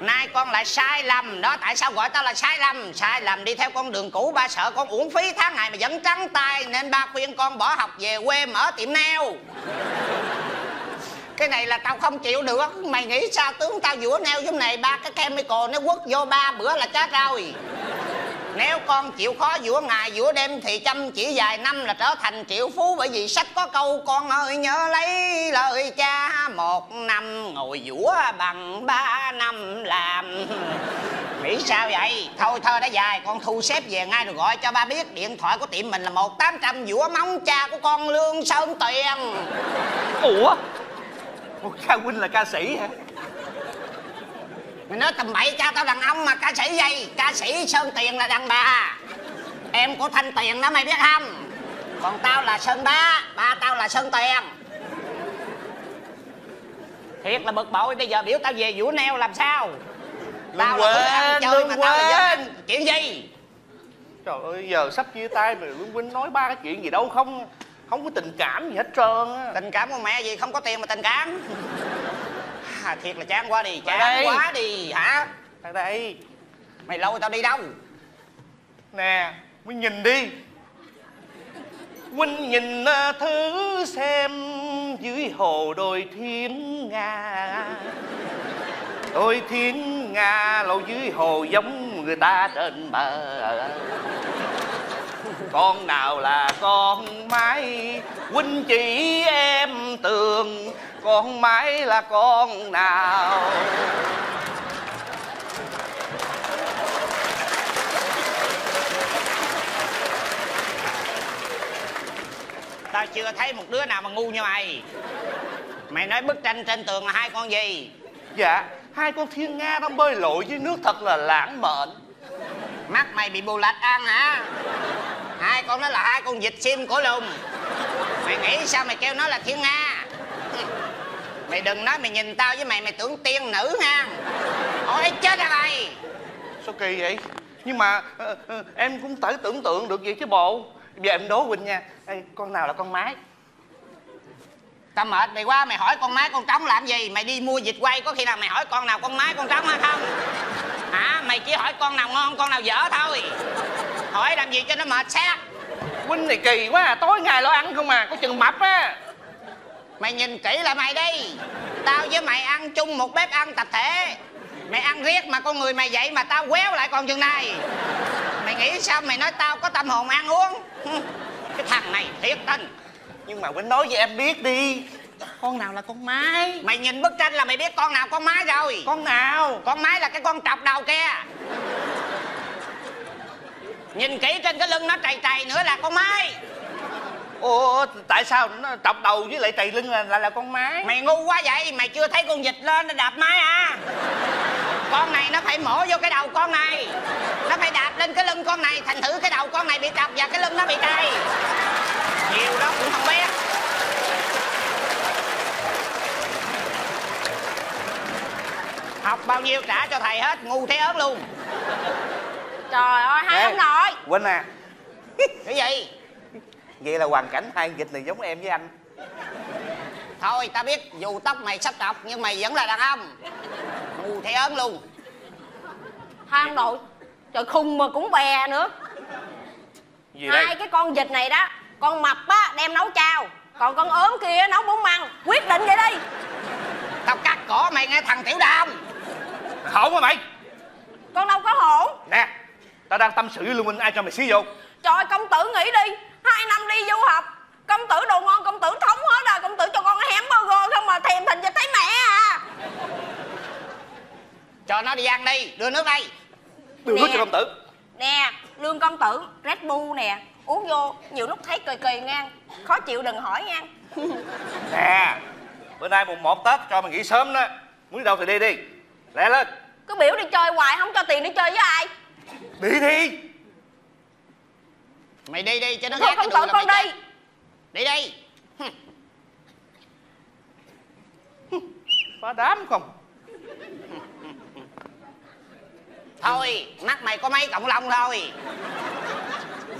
Nay con lại sai lầm. Đó, tại sao gọi tao là sai lầm? Sai lầm đi theo con đường cũ, ba sợ con uổng phí tháng ngày mà vẫn trắng tay, nên ba khuyên con bỏ học về quê mở tiệm neo. cái này là tao không chịu được mày nghĩ sao tướng tao giữa neo giống này, ba cái chemical nó quất vô ba bữa là chết rồi nếu con chịu khó giữa ngày giữa đêm thì chăm chỉ vài năm là trở thành triệu phú. Bởi vì sách có câu con ơi nhớ lấy lời cha một năm ngồi giữa bằng ba năm làm. <laughs> Nghĩ sao vậy? Thôi thơ đã dài con thu xếp về ngay rồi gọi cho ba biết. Điện thoại của tiệm mình là một tám trăm giữa móng cha của con lương sơn tuyền ủa? Ủa, Ca huynh là ca sĩ hả? Mày nói tầm bậy cha tao đàn ông mà ca sĩ gì Ca sĩ Sơn Tuyền là đàn bà. Em của Thanh Tuyền đó mày biết không? Còn tao là Sơn Ba Ba tao là Sơn Tuyền Thiệt là bực bội Bây giờ biểu tao về vũ neo làm sao? Tao là đứa ăn Quên, chơi mà tao là Quên. dân. ăn Chuyện gì? Trời ơi giờ sắp chia tay mà lương huynh nói ba cái chuyện gì đâu không không có tình cảm gì hết trơn á. Tình cảm của mẹ gì không có tiền mà tình cảm à, Thiệt là chán quá đi Chán đây. quá đi hả? Tại đây. Mày lôi tao đi đâu? Nè huynh nhìn đi. Huynh nhìn à, thử xem dưới hồ đồi thiên nga. Đồi thiên nga lâu dưới hồ giống người ta trên bờ. Con nào là con mái huynh chỉ em tường con mái là con nào? Tao chưa thấy một đứa nào mà ngu như mày. Mày nói bức tranh trên tường là hai con gì? Dạ Hai con thiên nga đang bơi lội dưới nước thật là lãng mạn. Mắt mày bị bù lạch ăn hả? Hai con đó là hai con vịt sim cổ lùn mày nghĩ sao mày kêu nó là thiên nga mày đừng nói mày nhìn tao với mày mày tưởng tiên nữ nha ôi chết à mày? Sao kỳ vậy? Nhưng mà ờ, ờ, em cũng phải tưởng tượng được vậy chứ bộ. Giờ em đố Quỳnh nha. Ê, Con nào là con mái tao mệt mày quá mày hỏi con mái con trống làm gì? Mày đi mua vịt quay có khi nào mày hỏi con nào con mái con trống hay không? Hả? Mày chỉ hỏi con nào ngon con nào dở thôi. Hỏi làm gì cho nó mệt xác. Quỳnh này kỳ quá à Tối ngày lo ăn không à Có chừng mập á mày nhìn kỹ lại mày đi. Tao với mày ăn chung một bếp ăn tập thể. Mày ăn riết mà con người mày vậy mà tao quéo lại còn chừng này. Mày nghĩ sao mày nói tao có tâm hồn ăn uống? Cái thằng này thiệt tình. Nhưng mà Quỳnh nói với em biết đi. Con nào là con mái mày nhìn bức tranh là mày biết con nào con mái rồi. Con nào? Con mái là cái con trọc đầu kia. Nhìn kỹ trên cái lưng nó trầy trầy nữa là con mái Ồ tại sao nó trọc đầu với lại trầy lưng là, là, là con mái? Mày ngu quá vậy mày chưa thấy con vịt lên nó đạp mái à? Con này nó phải mổ vô cái đầu con này. Nó phải đạp lên cái lưng con này thành thử cái đầu con này bị trọc và cái lưng nó bị trầy nhiều đó cũng không biết. Học bao nhiêu trả cho thầy hết ngu thế ớt luôn. Trời ơi hai Ê. ông nội. Quỳnh <laughs> à cái gì Vậy là hoàn cảnh hai vịt này giống em với anh. Thôi ta biết dù tóc mày sắp trọc nhưng mày vẫn là đàn ông. Ngu thế ớn luôn. Hai ông nội trời khùng mà cũng bè nữa. Gì đây? Hai cái con vịt này đó con mập á đem nấu chao. Còn con ốm kia nấu bún măng. Quyết định vậy đi. Tao cắt cổ mày nghe thằng tiểu đàm. Hổn mà mày. Con đâu có hổn. Nè Tao đang tâm sự với Lương Minh ai cho mày xí vô? Trời công tử nghĩ đi hai năm đi du học công tử đồ ngon công tử thống hết à công tử cho con hém burger không mà thèm thình cho thấy mẹ à. Cho nó đi ăn đi đưa nước đây. Đưa nước Nè. cho công tử. Nè lương công tử red bull nè uống vô nhiều lúc thấy cười cười ngang khó chịu đừng hỏi ngang. <laughs> Nè Bữa nay mùng 1 Tết cho mày nghỉ sớm đó Muốn đi đâu thì đi đi Lẹ lên. Cứ biểu đi chơi hoài không cho tiền đi chơi với ai. Đi đi mày đi đi cho nó đùi tử là con mày đi. Đi đi. Phá đám không? Thôi mắt mày có mấy cộng lông thôi.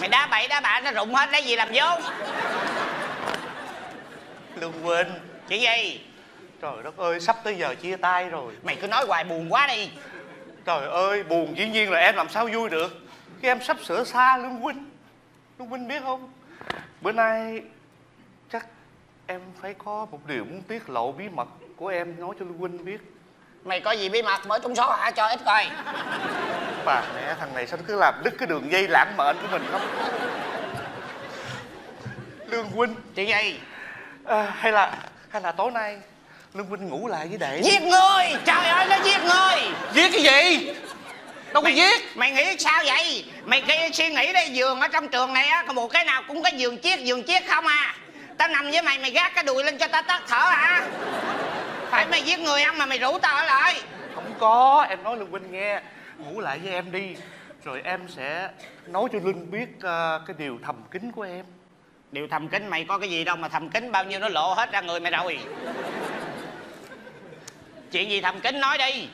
Mày đá bậy đá bạ nó rụng hết lấy gì làm vốn? Lương Quỳnh chuyện gì? Trời đất ơi sắp tới giờ chia tay rồi. Mày cứ nói hoài buồn quá đi. Trời ơi buồn dĩ nhiên là em làm sao vui được. Khi em sắp sửa xa Lương Huynh Lương Huynh biết không? Bữa nay chắc em phải có một điều muốn tiết lộ bí mật của em nói cho Lương Huynh biết. Mày có gì bí mật mở trong số hả? Cho ít coi. Bà mẹ thằng này sao nó cứ làm đứt cái đường dây lãng mạn của mình không? Lương Huynh. Chuyện gì? À, Hay là hay là tối nay Lương Huynh ngủ lại với đệ giết người! Trời ơi nó giết người! Giết cái gì Đâu có mày giết. mày nghĩ sao vậy? Mày cái suy nghĩ đi giường ở trong trường này á có một cái nào cũng có giường chiếc giường chiếc không à? Tao nằm với mày mày gác cái đùi lên cho tao tắt thở hả? Phải mày giết người ăn mà mày rủ tao ở lại? Không có em nói Lương Huynh nghe. Ngủ lại với em đi Rồi em sẽ nói cho Linh biết ờ, cái điều thầm kín của em. Điều thầm kín mày có cái gì đâu mà thầm kín bao nhiêu nó lộ hết ra người mày rồi. Chuyện gì thầm kín nói đi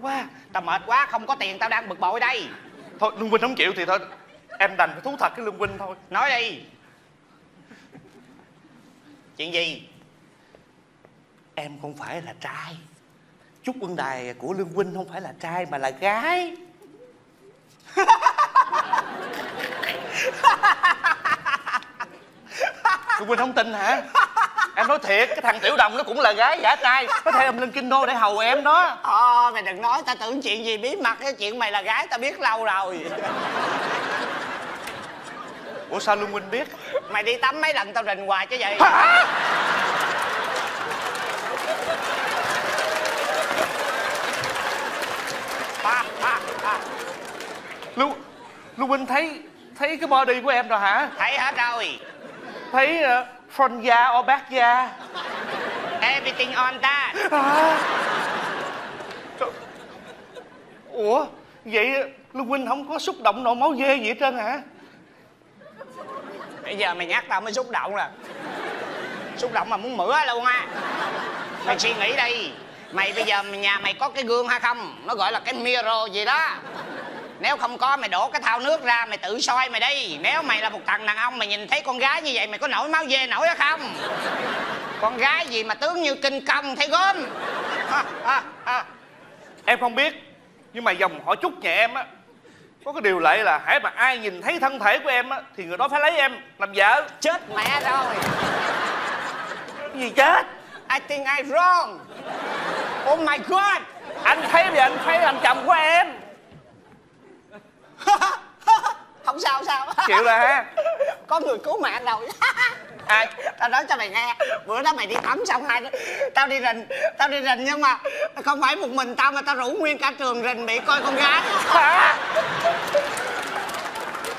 quá. Tao mệt quá không có tiền tao đang bực bội đây. Thôi Lương Huynh không chịu thì thôi. Em đành phải thú thật cái Lương Huynh thôi. Nói đi. Chuyện gì? Em không phải là trai. Chúc quân đài của Lương Huynh không phải là trai mà là gái <laughs> Lương Huynh không tin hả? Em nói thiệt cái thằng Tiểu Đồng nó cũng là gái giả trai. Có thể em lên kinh đô để hầu em đó. Thôi mày đừng nói tao tưởng chuyện gì bí mật cái chuyện mày là gái tao biết lâu rồi. Ủa sao Lương Huynh biết? Mày đi tắm mấy lần tao rình hoài chứ vậy? Ba Lương Lương Huynh thấy thấy cái body của em rồi hả? Thấy hết rồi thấy ờ, front da or back da everything on that. À. Ủa vậy Lương Huynh không có xúc động nổ máu dê gì hết trơn hả? Bây giờ mày nhắc tao mới xúc động nè. Xúc động mà muốn mửa luôn á. Mày suy nghĩ đi. Mày bây giờ nhà mày có cái gương hay không? Nó gọi là cái mirror gì đó nếu không có mày đổ cái thau nước ra mày tự soi mày đi. Nếu mày là một thằng đàn ông mày nhìn thấy con gái như vậy mày có nổi máu dê nổi hay không? Con gái gì mà tướng như kinh công thấy gớm? À, à, à. em không biết nhưng mà dòng họ chúc nhà em á có cái điều lệ là hãy mà ai nhìn thấy thân thể của em á thì người đó phải lấy em làm vợ. Chết mẹ rồi. Cái gì chết? I think I wrong? Oh my god! Anh thấy thì anh thấy anh chồng của em <laughs> không sao không sao. Chịu rồi. Ha <laughs> có người cứu mạng rồi. <laughs> Ai? Tao nói cho mày nghe. Bữa đó mày đi tắm xong hai đứa tao đi rình tao đi rình nhưng mà không phải một mình tao mà tao rủ nguyên cả trường rình bị coi con gái.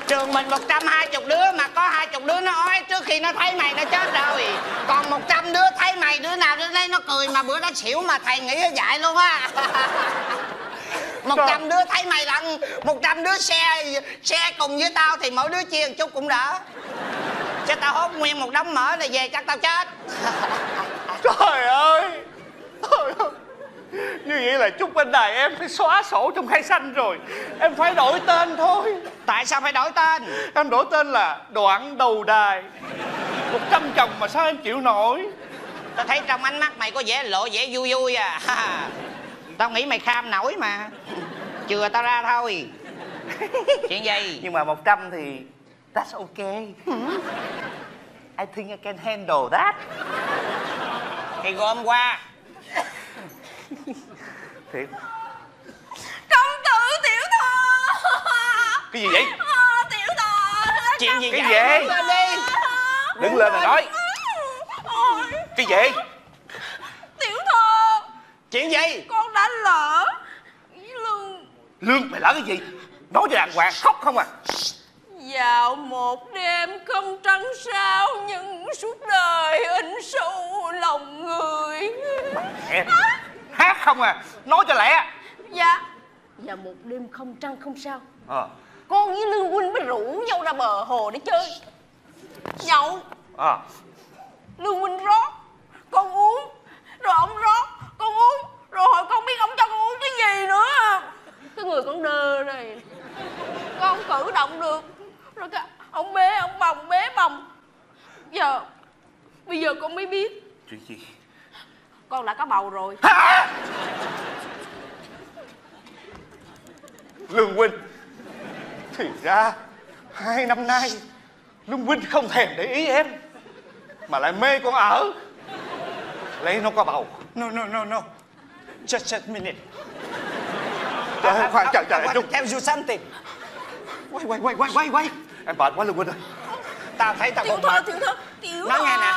Trường mình một trăm hai chục đứa mà có hai chục đứa nó ói trước khi nó thấy mày nó chết rồi. Còn một trăm đứa thấy mày đứa nào đứa đấy nó cười mà bữa đó xỉu mà thầy nghĩ nó dạy luôn á một trăm đứa thấy mày lặn một trăm đứa xe xe cùng với tao thì mỗi đứa chia một chút cũng đỡ. Chứ tao hốt nguyên một đống mỡ này về chắc tao chết. <laughs> Trời ơi. Trời ơi. như vậy là chúc bên đài em phải xóa sổ trong khai xanh rồi. Em phải đổi tên thôi. Tại sao phải đổi tên? Em đổi tên là đoạn đầu đài. Một trăm chồng mà sao em chịu nổi? Tao thấy trong ánh mắt mày có vẻ lộ vẻ vui vui à <laughs> tao nghĩ mày kham nổi mà. Chừa tao ra thôi. Chuyện gì? Nhưng mà một trăm thì that's okay I think I can handle that. Thì gom qua. Thiệt. Công tử tiểu thư cái gì vậy? À, tiểu thư chuyện gì cái vậy? gì? Đứng lên đi. Đứng lên mà nói. Cái gì tiểu thư chuyện gì? Con đã lỡ. Với lương. Lương mày lỡ cái gì? Nói cho đàng hoàng khóc không à? Vào một đêm không trăng sao nhưng suốt đời in sâu lòng người. Em hát không à? Nói cho lẹ. Dạ. Và một đêm không trăng không sao. Ờ. Con với lương huynh mới rủ nhau ra bờ hồ để chơi. Nhậu. Ờ. Lương huynh rót. Con uống. Rồi ông rót con uống rồi hồi con biết ông cho con uống cái gì nữa cái người con đơ này. Con cử động được. Rồi cái ông bế ông bồng bế bồng. Giờ bây giờ con mới biết. Chuyện gì? Con đã có bầu rồi. Hả? Lương huynh thì ra hai năm nay lương huynh không thèm để ý em mà lại mê con ở. Lấy nó có bầu. No no no no. Just just a minute Trời, khoan chờ chờ I want chút to tell you something quay quay quay quay quay quay. Em mệt quá lương huynh ơi tao thấy tao tiểu còn mệt tiểu thư tiểu nói nghe nè.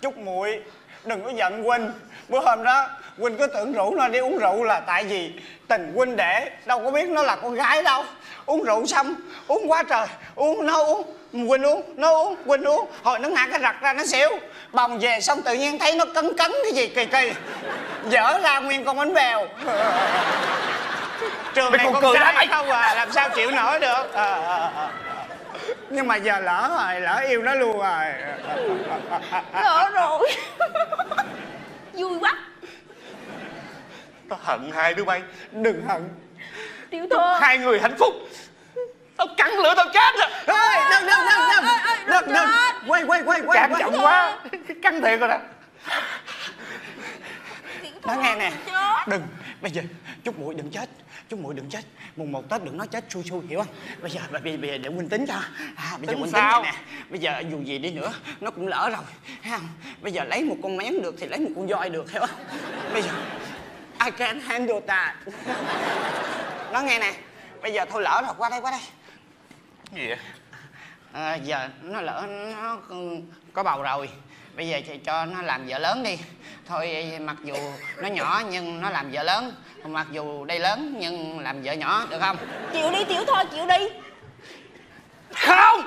Chúc muội đừng có giận huynh bữa hôm đó huynh cứ tưởng rủ nó đi uống rượu là tại vì tình huynh đệ đâu có biết nó là con gái đâu. Uống rượu xong uống quá trời. Uống nó uống huynh uống nó uống huynh uống. Hồi nó ngã cái rặt ra nó xỉu. Bồng về xong tự nhiên thấy nó cấn cấn cái gì kỳ kỳ. Dở ra nguyên con bánh bèo trường Mày này còn con cười trai mày? không à? Làm sao chịu nổi được? Ờ, ờ, ờ. nhưng mà giờ lỡ rồi lỡ yêu nó luôn rồi. Lỡ rồi. Vui quá. Tao hận hai đứa bay đừng hận. Tiểu thư. Hai người hạnh phúc. Tao cắn lửa tao chết rồi. Ê, đừng đừng đừng đừng. đừng đừng. quay quay quay quay cảm quay. giọng quá. cắn thiệt rồi nè nói nghe nè. đừng. Bây giờ chúc muội đừng chết chúc muội đừng chết. Mùng một tết đừng nói chết xui xui hiểu không? Bây giờ bây, bây giờ để huynh tính cho. À, bây giờ huynh tính nè. Bây giờ dù gì đi nữa nó cũng lỡ rồi thấy không? Bây giờ lấy một con mén được thì lấy một con voi được hiểu không? Bây giờ I can handle that. Nói nghe nè bây giờ thôi lỡ rồi qua đây qua đây. Gì vậy? À, giờ nó lỡ nó có bầu rồi bây giờ thì cho nó làm vợ lớn đi. Thôi mặc dù nó nhỏ nhưng nó làm vợ lớn. Mặc dù đây lớn nhưng làm vợ nhỏ được không? Chịu đi tiểu thư chịu đi. Không!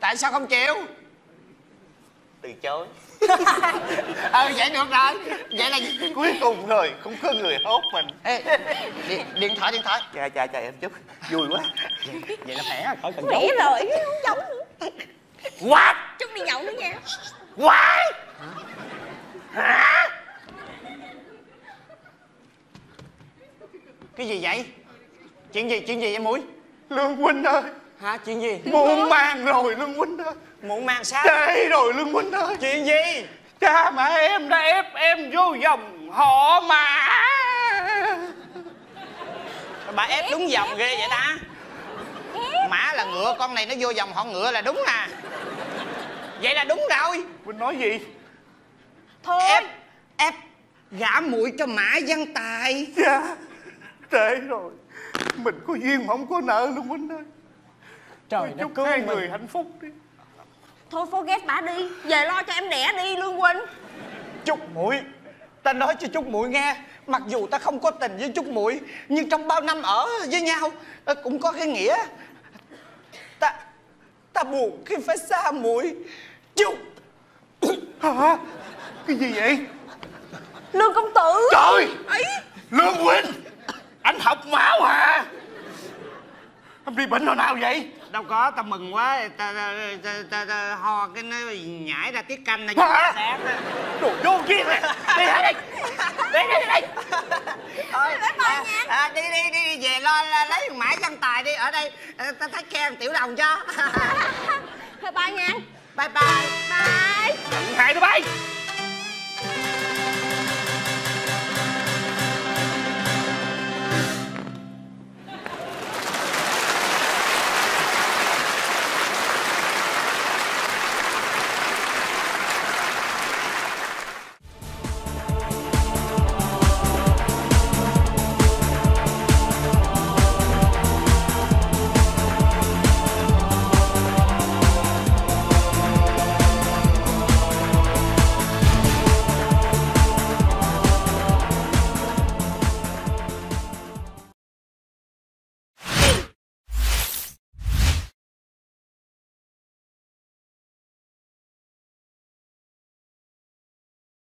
Tại sao không chịu? Từ chối. <laughs> Ừ vậy được rồi. Vậy là cuối cùng rồi không có người hốt mình. Ê, điện, điện thoại điện thoại. Chà chà chà em chút vui quá. Vậy là khỏe khỏi cần khỏe rồi không giống nữa what? Chút đi nhậu nữa nha. What hả? Cái gì vậy? Chuyện gì chuyện gì vậy mũi? Lương huynh ơi. Hả? Chuyện gì? Muộn màng rồi lương huynh ơi. Muộn màng sao? Đây rồi lương huynh ơi. Chuyện gì? Cha mẹ em đã ép em vô dòng họ mà. Bà ép đúng dòng ghê vậy ta. Mã là ngựa con này nó vô dòng họ ngựa là đúng à vậy là đúng rồi. Huynh nói gì? Thôi. Ép ép gả muội cho mã văn tài. Cha trễ rồi. Mình có duyên mà không có nợ lương huynh ơi. Trời chúc hai người hạnh phúc đi. Thôi forget bà đi. Về lo cho em đẻ đi lương huynh chúc muội. Ta nói cho chúc muội nghe. Mặc dù ta không có tình với chúc muội nhưng trong bao năm ở với nhau cũng có cái nghĩa ta buồn khi phải xa muội chúc. Hả? Cái gì vậy? Lương công tử. Trời! Ấy. Lương huynh! Anh học máu hả? Anh bị bệnh hồi nào vậy đâu có ta mừng quá. Ta ta, ta, ta, ta ho cái nó nhảy ra tiết canh này sáng đồ vô duyên này đi hả đây. Đi đi đi thôi à, à, đi đi đi về lo lấy mã văn tài đi. Ở đây ờ, ta thấy khen tiểu đồng cho. Thôi bye nha. Bye bye. Bye. Hai đứa bay